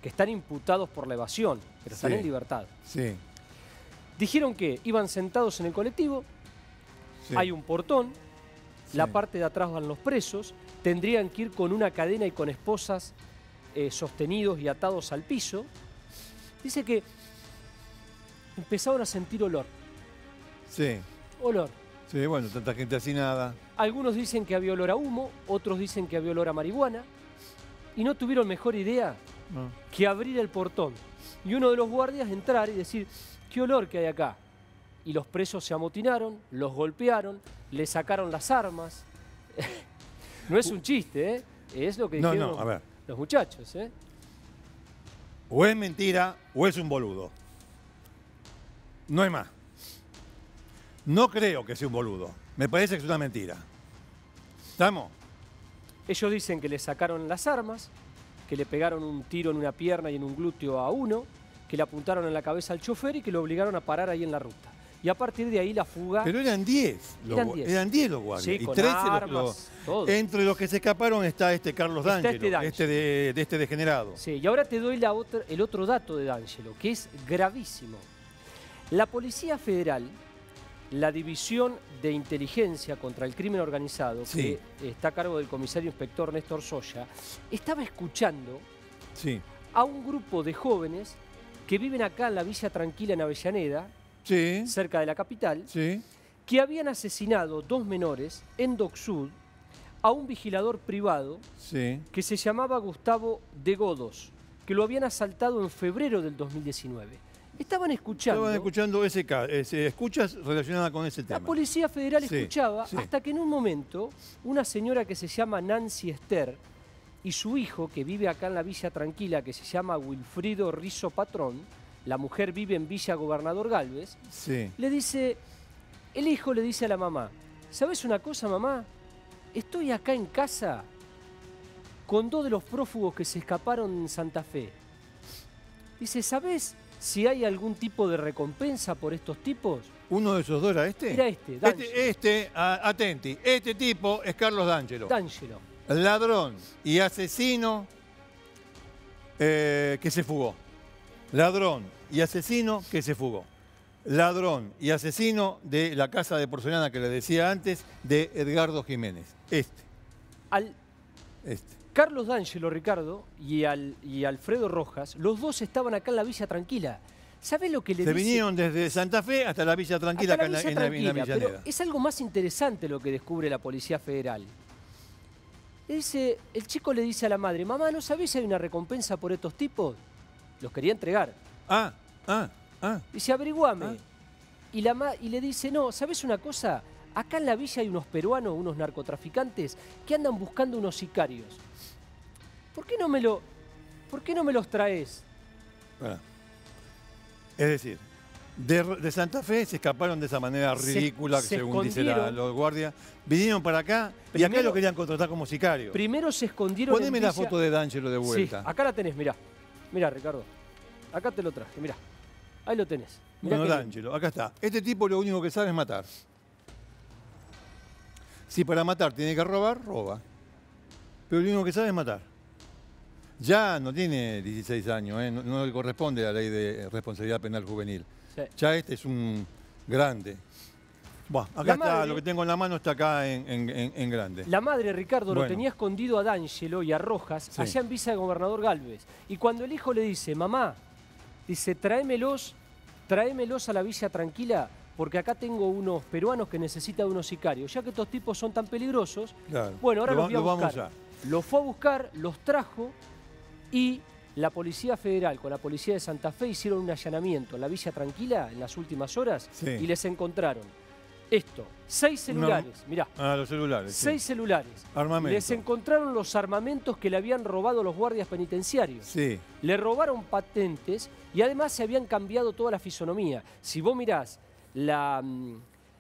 que están imputados por la evasión, pero están Sí. en libertad. Sí, Dijeron que iban sentados en el colectivo, sí. hay un portón, la parte de atrás van los presos, tendrían que ir con una cadena y con esposas eh, sostenidos y atados al piso. Dice que empezaron a sentir olor, Sí, olor. sí, bueno, tanta gente así nada. Algunos dicen que había olor a humo, otros dicen que había olor a marihuana, y no tuvieron mejor idea No. que abrir el portón y uno de los guardias entrar y decir, ¿qué olor que hay acá? Y los presos se amotinaron, los golpearon, le sacaron las armas. [laughs] no es un chiste, ¿eh? Es lo que No, dijeron no, a ver. los muchachos, ¿eh? O es mentira o es un boludo. No hay más. No creo que sea un boludo. Me parece que es una mentira. ¿Estamos? Ellos dicen que le sacaron las armas, que le pegaron un tiro en una pierna y en un glúteo a uno, que le apuntaron en la cabeza al chofer y que lo obligaron a parar ahí en la ruta. Y a partir de ahí la fuga... Pero eran 10. los Eran gua- 10. Eran 10 los guardias. Sí, y con 13 los- armas, los- todo. Entre los que se escaparon está este Carlos Está D'Angelo, este D'Angelo. este de, de este degenerado. Sí, y ahora te doy la otra- el otro dato de D'Angelo, que es gravísimo. La Policía Federal, la División de Inteligencia contra el Crimen Organizado, Sí. que está a cargo del comisario inspector Néstor Soya, estaba escuchando Sí. a un grupo de jóvenes que viven acá en la Villa Tranquila en Avellaneda, Sí. cerca de la capital, que habían asesinado dos menores en Dock Sud a un vigilador privado que se llamaba Gustavo de Godos, que lo habían asaltado en febrero del 2019. Estaban escuchando. Estaban escuchando ese caso, escuchas relacionadas con ese La tema. Policía Federal Sí, escuchaba sí. hasta que en un momento una señora que se llama Nancy Esther y su hijo, que vive acá en la Villa Tranquila, que se llama Wilfrido Rizo Patrón, la mujer vive en Villa Gobernador Galvez, Sí. le dice, el hijo le dice a la mamá, ¿sabes una cosa mamá? Estoy acá en casa con dos de los prófugos que se escaparon en Santa Fe. Dice, ¿sabes si hay algún tipo de recompensa por estos tipos? ¿Uno de esos dos era este? Era este, D'Angelo. Este, este, a- atenti, este tipo es Carlos D'Angelo. D'Angelo. ladrón y asesino eh, que se fugó. Ladrón y asesino que se fugó. Ladrón y asesino de la casa de porcelana que le decía antes, de Edgardo Jiménez. Este, Al este. Carlos D'Angelo, Ricardo, y, al, y Alfredo Rojas, los dos estaban acá en la Villa Tranquila. ¿Sabes lo que le Se dice? vinieron desde Santa Fe hasta la Villa Tranquila, acá la en la- Villa en la, en la Tranquila, pero es algo más interesante lo que descubre la Policía Federal. Le dice, el chico le dice a la madre, mamá, ¿no sabés si hay una recompensa por estos tipos? Los quería entregar. Ah, ah, Ah. Dice, averiguame. Ah. Y, la y le dice, no, ¿sabes una cosa? Acá en la villa hay unos peruanos, unos narcotraficantes, que andan buscando unos sicarios. ¿Por qué no me lo... ¿Por qué no me los traes? Es decir, de, de Santa Fe se escaparon de esa manera ridícula, se según dicen los guardias. Vinieron para acá y acá lo querían contratar como sicario. Primero se escondieron Poneme en la foto de D'Angelo de vuelta. Sí, acá la tenés, mirá. Mirá, Ricardo. Acá te lo traje, mirá. Ahí lo tenés. Mirá Bueno. D'Angelo, acá está. Este tipo lo único que sabe es matar. Si para matar tiene que robar, roba. Pero lo único que sabe es matar. Ya no tiene 16 años, ¿eh? no, no le corresponde a la ley de responsabilidad penal juvenil. Sí. Ya este es un grande. Bueno, acá La está, madre- lo que tengo en la mano está acá en, en- en- en grande. La madre, Ricardo, lo tenía escondido a D'Angelo y a Rojas Sí. allá en Visa de Gobernador Galvez. Y cuando el hijo le dice, mamá, dice, tráemelos, tráemelos a la villa tranquila, porque acá tengo unos peruanos que necesitan unos sicarios. Ya que estos tipos son tan peligrosos, Claro. bueno, ahora Lo los voy a lo vamos buscar. a. Los fue a buscar, los trajo y la Policía Federal con la Policía de Santa Fe hicieron un allanamiento en la Villa Tranquila en las últimas horas Sí. y les encontraron esto, seis celulares, mirá, Ah, los celulares. sí. seis celulares. Armamento. Les encontraron los armamentos que le habían robado los guardias penitenciarios. Sí. Le robaron patentes y además se habían cambiado toda la fisonomía. Si vos mirás la, mm,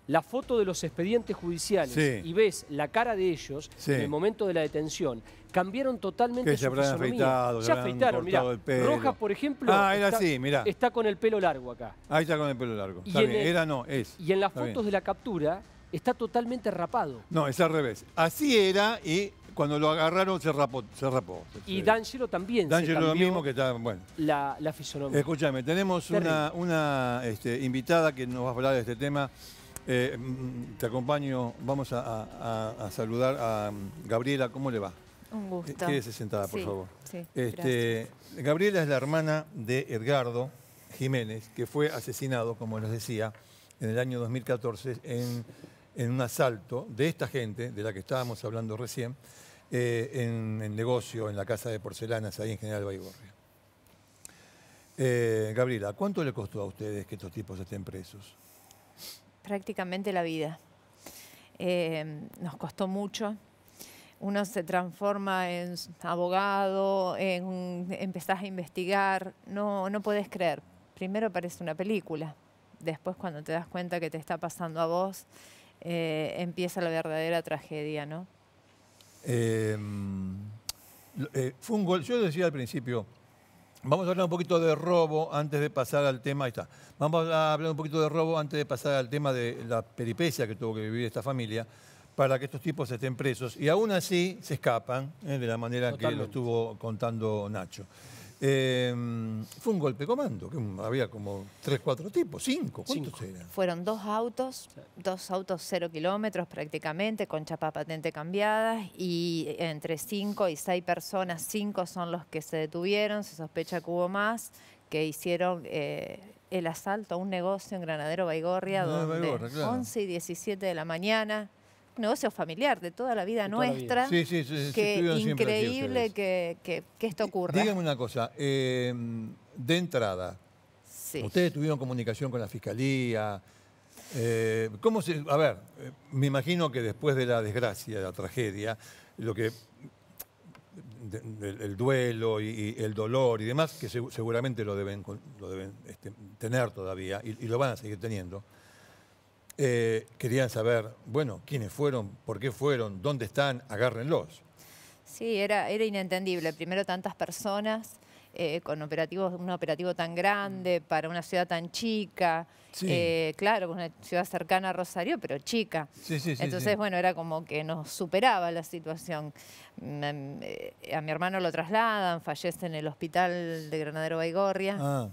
la foto de los expedientes judiciales Sí. y ves la cara de ellos Sí. en el momento de la detención, cambiaron totalmente Que se su habrán fisonomía. afeitado, se se habrán afeitaron, mirá. el pelo. Rojas, por ejemplo, Ah, era está, así, mirá. está con el pelo largo acá. Ahí está con el pelo largo. Y Está en bien. el- Era no, es. Y en las Está fotos bien. de la captura está totalmente rapado. No, es al revés. Así era y cuando lo agarraron se rapó. Se rapó. Y. D'Angelo también. se D'Angelo lo mismo que está. Bueno. La, la fisonomía. Escúchame, tenemos Terrible. una, una este, invitada que nos va a hablar de este tema. Eh, mm, te acompaño, vamos a, a- a- a saludar a mm, Gabriela, ¿cómo le va? Un gusto. Quédese sentada, por Sí, favor. sí, Este, Gabriela es la hermana de Edgardo Jiménez, que fue asesinado, como les decía, en el año 2014 en, en un asalto de esta gente, de la que estábamos hablando recién, eh, en el negocio, en la casa de porcelanas, ahí en General Baigorria. Eh, Gabriela, ¿cuánto le costó a ustedes que estos tipos estén presos? Prácticamente la vida. Eh, nos costó mucho. Uno se transforma en abogado, en, empezás a investigar, no, no puedes creer. Primero parece una película, después cuando te das cuenta que te está pasando a vos, eh, empieza la verdadera tragedia, ¿no? Eh, lo- eh, fue un gol, yo decía al principio, vamos a hablar un poquito de robo antes de pasar al tema, ahí está, vamos a hablar un poquito de robo antes de pasar al tema de la peripecia que tuvo que vivir esta familia para que estos tipos estén presos y aún así se escapan eh, de la manera que lo estuvo contando Nacho. Eh, fue un golpe comando, que había como tres, cuatro tipos, cinco, ¿cuántos Cinco. eran? Fueron dos autos, dos autos cero kilómetros prácticamente, con chapa patente cambiadas, y entre cinco y seis personas, cinco son los que se detuvieron, se sospecha que hubo más, que hicieron eh, el asalto a un negocio en Granadero Baigorria, Ah, donde Baigorria, claro. 11 y 17 de la mañana, negocio familiar de toda la vida De toda la vida. nuestra, Sí, sí, sí, que increíble que, que- que esto ocurra. Dígame una cosa, eh, de entrada. Ustedes tuvieron comunicación con la fiscalía. eh, ¿Cómo se.? A ver, eh, me imagino que después de la desgracia, de la tragedia, lo que. de- el duelo y, y el dolor y demás, que segu- seguramente lo deben, lo deben este, tener todavía y, y lo van a seguir teniendo. Eh, querían saber, bueno, quiénes fueron, por qué fueron, dónde están, agárrenlos. Sí, era, era inentendible. Primero tantas personas, eh, con operativos, un operativo tan grande para una ciudad tan chica. Sí. Eh, claro, una ciudad cercana a Rosario, pero chica. Sí, sí, sí. Entonces, bueno, era como que nos superaba la situación. Mm, eh, a mi hermano lo trasladan, fallece en el hospital de Granadero Baigorria Ah,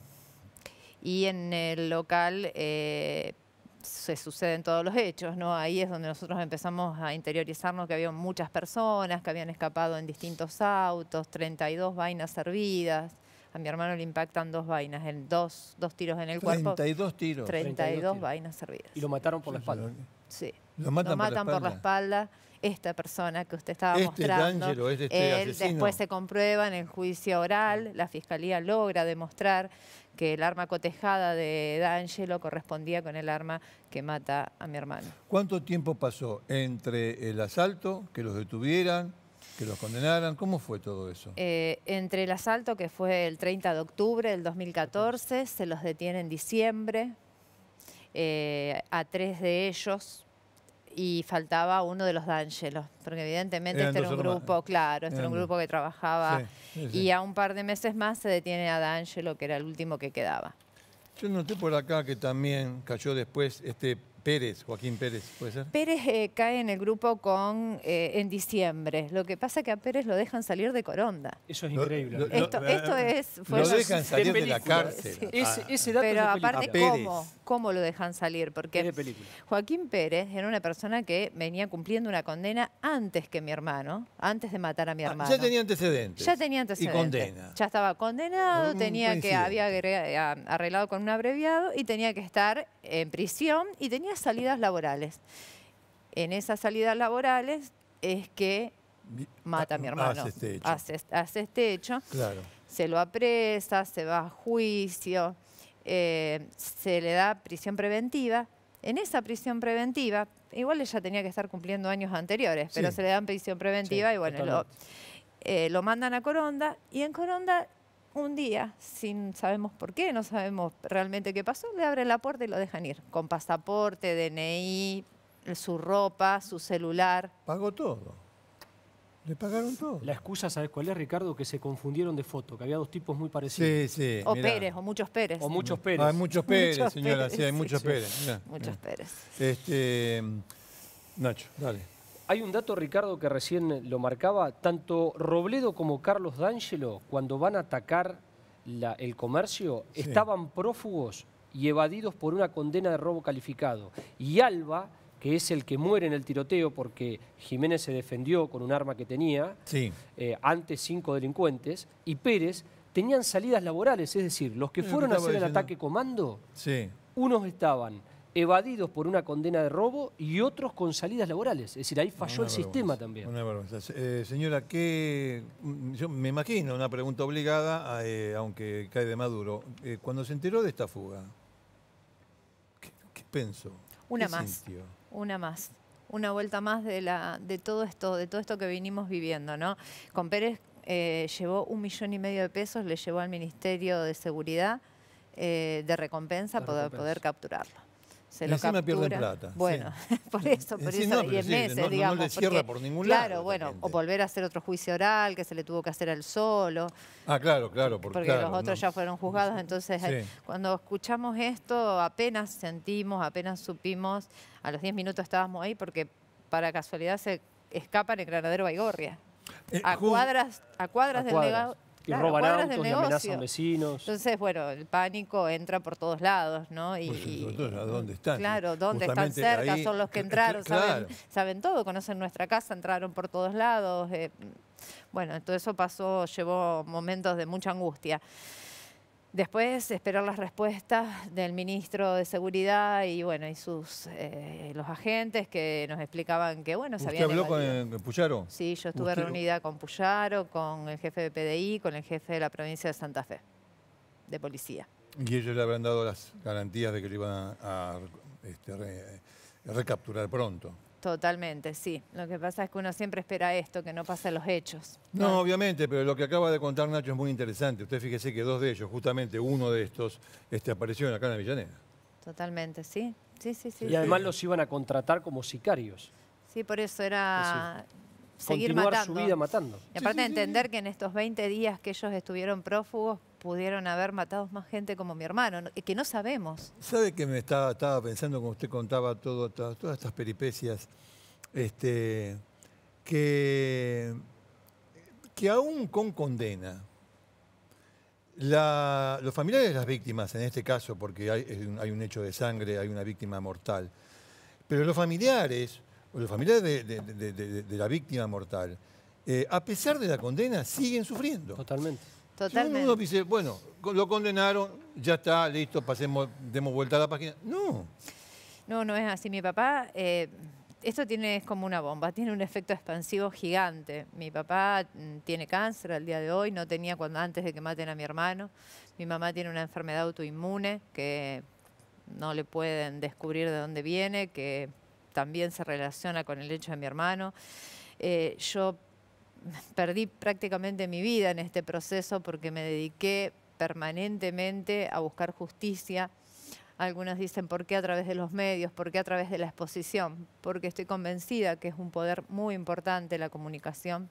y en el local eh, se suceden todos los hechos, ¿no? Ahí es donde nosotros empezamos a interiorizarnos que había muchas personas que habían escapado en distintos autos, 32 vainas servidas. A mi hermano le impactan dos vainas, en dos, dos tiros en el cuerpo. 32 tiros. 32 tiros. vainas servidas. Y lo mataron por la espalda. Sí. Lo matan, por, la por la espalda. espalda. Esta persona que usted estaba Este mostrando. D'Angelo, es este él asesino. después se comprueba en el juicio oral, la fiscalía logra demostrar que el arma cotejada de D'Angelo correspondía con el arma que mata a mi hermano. ¿Cuánto tiempo pasó entre el asalto, que los detuvieran, que los condenaran? ¿Cómo fue todo eso? Eh, entre el asalto, que fue el 30 de octubre del 2014, se los detiene en diciembre, eh, a tres de ellos y faltaba uno de los D'Angelo, porque evidentemente Eran este era un hermanos. grupo, claro, este era un Eran- grupo que trabajaba Sí, sí, sí. y a un par de meses más se detiene a D'Angelo, que era el último que quedaba. Yo noté por acá que también cayó después este Pérez, Joaquín Pérez, ¿puede ser? Pérez eh, cae en el grupo con eh, en diciembre. Lo que pasa es que a Pérez lo dejan salir de Coronda. Eso es Lo- increíble. lo- Esto, esto es... fue Lo dejan salir de la cárcel. Sí. Ese, Ah, ese dato Pero es de aparte. ¿cómo? ¿Cómo lo dejan salir? Porque. Joaquín Pérez era una persona que venía cumpliendo una condena antes que mi hermano, antes de matar a mi ah, hermano. ya tenía antecedentes. Ya tenía antecedentes. Y condena. Ya estaba condenado, Mm, tenía que había arreglado con un abreviado y tenía que estar en prisión y tenía salidas laborales. En esas salidas laborales es que mata a mi hermano. Hace este hecho. Hace, hace este hecho. Claro. Se lo apresa, se va a juicio, eh, se le da prisión preventiva. En esa prisión preventiva, igual ella tenía que estar cumpliendo años anteriores, pero Sí. se le dan prisión preventiva Sí, y bueno, lo, eh, lo mandan a Coronda y en Coronda un día, sin sabemos por qué, no sabemos realmente qué pasó, le abren la puerta y lo dejan ir, con pasaporte, DNI, su ropa, su celular. Pagó todo. Le pagaron todo. La excusa, ¿sabes cuál es, Ricardo? Que se confundieron de foto, que había dos tipos muy parecidos. Sí, sí. O mirá. Pérez, o muchos Pérez. O muchos Pérez. Ah, hay muchos Pérez, Muchos señora. Pérez, sí, hay muchos Sí. Pérez. mirá, Muchos mirá. Pérez. Este, Nacho, dale. Hay un dato, Ricardo, que recién lo marcaba. Tanto Robledo como Carlos D'Angelo, cuando van a atacar la- el comercio, Sí. estaban prófugos y evadidos por una condena de robo calificado. Y Alba, que es el que muere en el tiroteo porque Jiménez se defendió con un arma que tenía, Sí. eh, ante cinco delincuentes, y Pérez tenían salidas laborales, es decir, los que fueron a hacer el ataque comando, Sí. unos estaban evadidos por una condena de robo y otros con salidas laborales. Es decir, ahí falló Una el sistema también. Una vergüenza. Eh, señora, ¿qué, mm, yo me imagino una pregunta obligada, eh, aunque cae de maduro. Eh, cuando se enteró de esta fuga, ¿qué, qué pensó? Una ¿Qué más. sintió? Una más. Una vuelta más de, la, de todo esto, de todo esto que venimos viviendo, ¿no? Con Pérez eh, llevó un millón y medio de pesos, le llevó al Ministerio de Seguridad eh, de recompensa De poder, recompensa. poder capturarlo. Se Encima lo pierden captura. plata, Bueno, por [laughs] eso, por Sí, eso, no, y en sí, meses, no- no le digamos. cierra porque, por ningún claro, lado esta bueno, o volver a hacer otro juicio oral que se le tuvo que hacer al solo. Ah, claro, claro. Porque, porque claro, los otros ya fueron juzgados. Entonces, cuando escuchamos esto, apenas sentimos, apenas supimos, a los 10 minutos estábamos ahí porque para casualidad se escapan en Granadero Baigorria. Eh, A cuadras, a cuadras A del cuadras. Y roban cuadras autos y amenazan vecinos. Entonces, bueno, el pánico entra por todos lados, ¿no? Y, Por supuesto, y- sobre todo, ¿a dónde están? Claro, dónde están cerca, ahí- son los que entraron, saben, claro. saben todo, conocen nuestra casa, entraron por todos lados. eh, bueno, todo eso pasó, llevó momentos de mucha angustia. Después esperar las respuestas del ministro de Seguridad y bueno, y sus eh, los agentes que nos explicaban que bueno, se ¿Usted habló con Puyaro? Sí, yo estuve Usted- reunida con Puyaro, con el jefe de PDI, con el jefe de la provincia de Santa Fe, de policía. Y ellos le habrán dado las garantías de que lo iban a, a, este, re- recapturar pronto. Totalmente, sí. Lo que pasa es que uno siempre espera esto, que no pasen los hechos. No, obviamente, pero lo que acaba de contar Nacho es muy interesante. Usted fíjese que dos de ellos, justamente uno de estos, este, aparecieron acá en la Villanera. Totalmente, sí. Sí, sí, sí. y sí. además los iban a contratar como sicarios. Sí, por eso era seguir Continuar matando. su vida matando. Y aparte de entender que en estos 20 días que ellos estuvieron prófugos, pudieron haber matado más gente como mi hermano, no- que no sabemos. ¿Sabe que me estaba, estaba pensando cuando usted contaba todo, to- todas estas peripecias? Este, que, que aún con condena, la- los familiares de las víctimas, en este caso, porque hay, hay un hecho de sangre, hay una víctima mortal, pero los familiares, o los familiares de, de- de- de- de la víctima mortal, eh, a pesar de la condena, siguen sufriendo. Totalmente. Totalmente. uno dice, bueno, lo condenaron, ya está, listo, pasemos, demos vuelta a la página. No. No, no es así. Mi papá eh, esto tiene, es como una bomba, tiene un efecto expansivo gigante. Mi papá mm, tiene cáncer al día de hoy, no tenía cuando antes de que maten a mi hermano. Mi mamá tiene una enfermedad autoinmune que no le pueden descubrir de dónde viene, que también se relaciona con el hecho de mi hermano. Eh, yo [laughs] perdí prácticamente mi vida en este proceso porque me dediqué permanentemente a buscar justicia. Algunos dicen, ¿por qué a través de los medios? ¿Por qué a través de la exposición? Porque estoy convencida que es un poder muy importante la comunicación.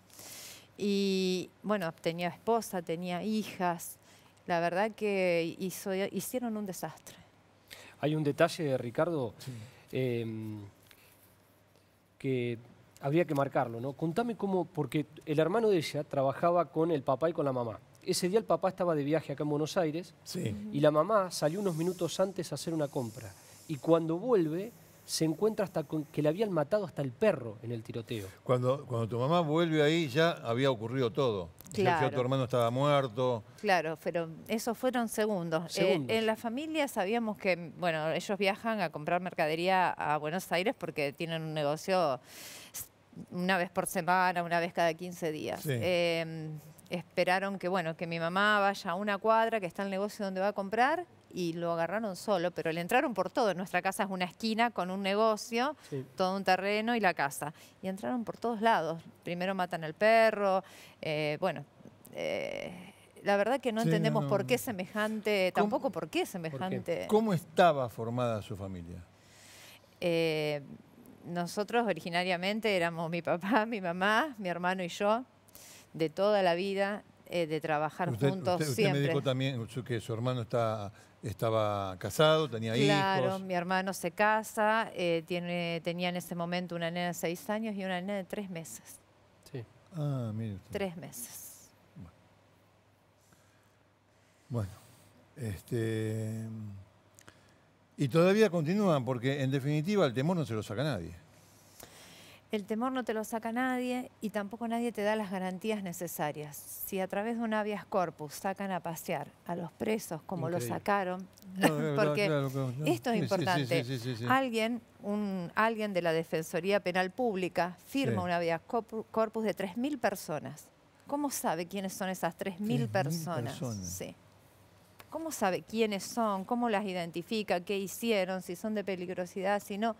Y bueno, tenía esposa, tenía hijas. La verdad que hizo, hicieron un desastre. Hay un detalle, Ricardo, em, que habría que marcarlo, ¿no? Contame cómo, porque el hermano de ella trabajaba con el papá y con la mamá. Ese día el papá estaba de viaje acá en Buenos Aires y la mamá salió unos minutos antes a hacer una compra. Y cuando vuelve, se encuentra hasta con que le habían matado hasta el perro en el tiroteo. Cuando, cuando tu mamá vuelve ahí ya había ocurrido todo. Claro. Ya tu hermano estaba muerto. Claro, pero esos fueron segundos. Eh, en la familia sabíamos que, bueno, ellos viajan a comprar mercadería a Buenos Aires porque tienen un negocio una vez por semana, una vez cada 15 días. Em, esperaron que, bueno, que mi mamá vaya a una cuadra, que está el negocio donde va a comprar, y lo agarraron solo, pero le entraron por todo. Nuestra casa es una esquina con un negocio, todo un terreno y la casa. Y entraron por todos lados. Primero matan al perro, eh, bueno... Eh, la verdad que no entendemos por qué semejante, tampoco por qué semejante. ¿Cómo estaba formada su familia? Eh, nosotros originariamente éramos mi papá, mi mamá, mi hermano y yo, de toda la vida, eh, de trabajar juntos usted, siempre. me dijo también que su hermano está, estaba casado, tenía hijos. Claro, mi hermano se casa, eh, tiene, tenía en ese momento una nena de seis años y una nena de tres meses. Sí. Ah, mire. Tres meses. Bueno, este... Y todavía continúan, porque en definitiva el temor no se lo saca nadie. El temor no te lo saca nadie y tampoco nadie te da las garantías necesarias. Si a través de un habeas corpus sacan a pasear a los presos como lo sacaron, [laughs] porque esto es importante. alguien, un, alguien de la Defensoría Penal Pública firma un habeas corpus de 3.000 personas. ¿Cómo sabe quiénes son esas 3.000 personas? personas. ¿Cómo sabe quiénes son? ¿Cómo las identifica? ¿Qué hicieron? Si son de peligrosidad, si no.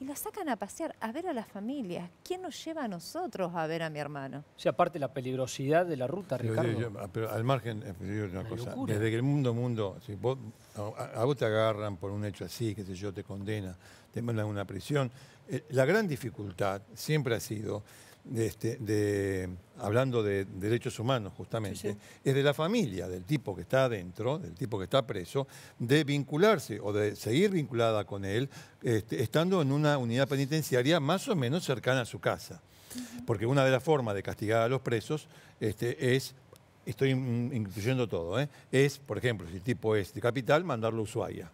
Y las sacan a pasear, a ver a las familias. ¿Quién nos lleva a nosotros a ver a mi hermano? O sea, aparte la peligrosidad de la ruta, Ricardo. Pero al margen, una cosa. Desde que el mundo, mundo, si a, vos te agarran por un hecho así, qué sé yo, te condena, te mandan a una prisión. Eh, la gran dificultad siempre ha sido este, de, hablando de derechos humanos justamente, es de la familia, del tipo que está adentro, del tipo que está preso, de vincularse o de seguir vinculada con él, este, estando en una unidad penitenciaria más o menos cercana a su casa. Porque una de las formas de castigar a los presos este, es estoy incluyendo todo, ¿eh? es, por ejemplo, si el tipo es de capital, mandarlo a Ushuaia.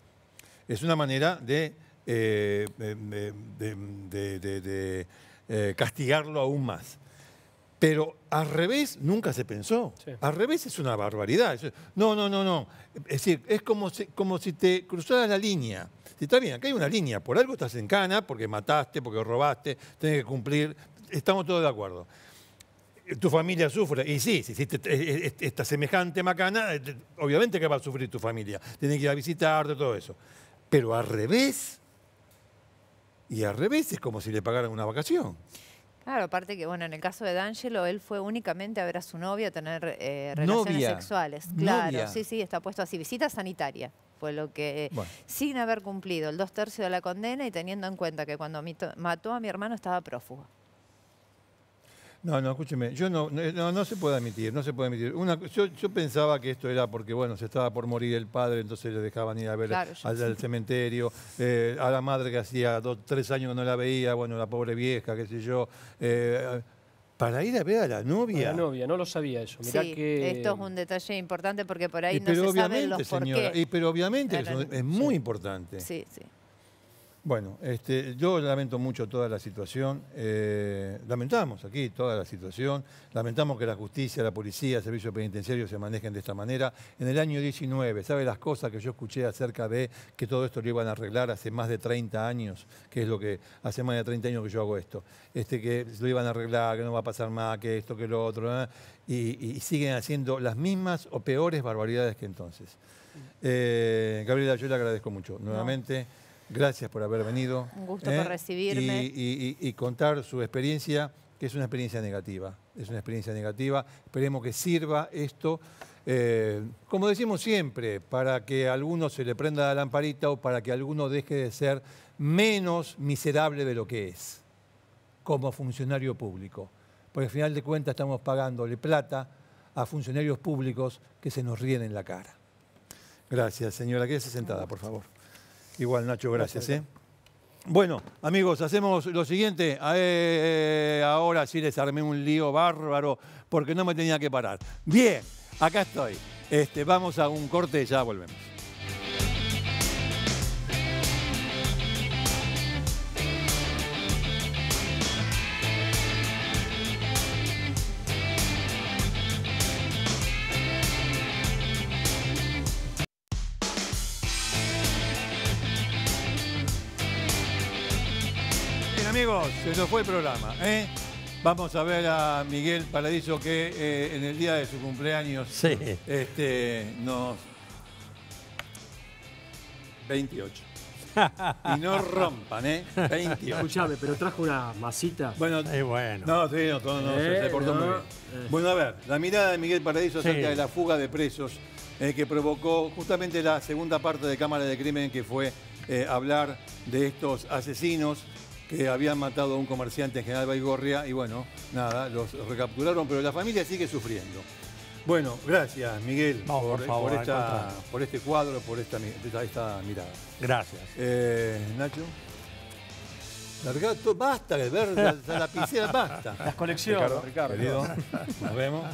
Es una manera de, eh, de eh, castigarlo aún más. Pero al revés nunca se pensó. Al revés es una barbaridad. No, no, no, no. Es decir, es como si, como si te cruzaras la línea. Si está bien, acá hay una línea. Por algo estás en cana, porque mataste, porque robaste, tienes que cumplir. Estamos todos de acuerdo. Tu familia sufre. Y sí, si hiciste esta semejante macana, eh, obviamente que va a sufrir tu familia. Tiene que ir a visitarte, todo eso. Pero al revés, y al revés es como si le pagaran una vacación. Claro, aparte que, bueno, en el caso de D'Angelo, él fue únicamente a ver a su novia, a tener eh, relaciones sexuales. Claro, sí, sí, está puesto así. Visita sanitaria fue lo que, sin haber cumplido el dos tercios de la condena y teniendo en cuenta que cuando mató a mi hermano estaba prófugo. No, no, escúcheme, yo no, no, no se puede admitir, no se puede admitir. Una, yo, yo, pensaba que esto era porque, bueno, se estaba por morir el padre, entonces le dejaban ir a ver al, cementerio, eh, a la madre que hacía dos, tres años que no la veía, bueno, la pobre vieja, qué sé yo. Eh, para ir a ver a la novia. A la novia, no lo sabía eso. Mirá sí, que... esto es un detalle importante porque por ahí no se saben los señora, Y pero obviamente es muy importante. Sí, sí. Bueno, este, yo lamento mucho toda la situación. eh, lamentamos aquí toda la situación. Lamentamos que la justicia, la policía, el servicio penitenciario se manejen de esta manera. En el año 19, ¿sabe las cosas que yo escuché acerca de que todo esto lo iban a arreglar hace más de 30 años? Que es lo que hace más de 30 años que yo hago esto. Este, que lo iban a arreglar, que no va a pasar más, que esto, que lo otro. ¿eh? Y, y siguen haciendo las mismas o peores barbaridades que entonces. Eh, Gabriela, yo le agradezco mucho. Nuevamente. Gracias por haber venido. Un gusto por recibirme. Y, y- y- y contar su experiencia, que es una experiencia negativa. Es una experiencia negativa. Esperemos que sirva esto, eh, como decimos siempre, para que a alguno se le prenda la lamparita o para que alguno deje de ser menos miserable de lo que es, como funcionario público. Porque al final de cuentas estamos pagándole plata a funcionarios públicos que se nos ríen en la cara. Gracias, señora. Quédese sentada, por favor. Igual, Nacho, gracias. ¿eh? Bueno, amigos, hacemos lo siguiente. Eh, ahora sí les armé un lío bárbaro porque no me tenía que parar. Bien, acá estoy. Este, vamos a un corte y ya volvemos. Amigos, se nos fue el programa. ¿eh? Vamos a ver a Miguel Paradiso que eh, en el día de su cumpleaños Sí. este, nos... 28. [laughs] Y no rompan, ¿eh? 28. Escuchame, pero trajo una masita. Bueno, Es bueno. no, sí, no, todo, no, se, se portó muy no, bien. eh. Bueno, a ver, la mirada de Miguel Paradiso Sí. acerca de la fuga de presos eh, que provocó justamente la segunda parte de Cámara de Crimen, que fue eh, hablar de estos asesinos que habían matado a un comerciante en General Baigorria y bueno, nada, los recapturaron, pero la familia sigue sufriendo. Bueno, gracias Miguel No, por, por favor, por esta- este cuadro, por esta, esta- esta mirada. Gracias. Eh, Nacho. Largá todo- basta de ver la, la lapicera, basta. Las colecciones, Ricardo. Nos vemos.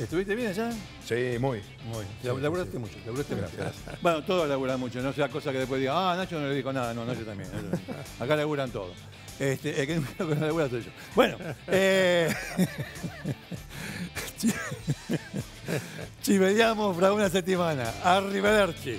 ¿Estuviste bien allá? Sí, muy. Muy. bien. laburaste mucho, laburaste mucho. Bueno, todos laburan mucho, no sea cosa que después diga, ah, Nacho no le dijo nada, no, Nacho también. Nacho también. [laughs] Acá laburan todos. Este, el que [laughs] no labura soy yo. Bueno, eh, [laughs] vediamo fra una settimana. Arrivederci.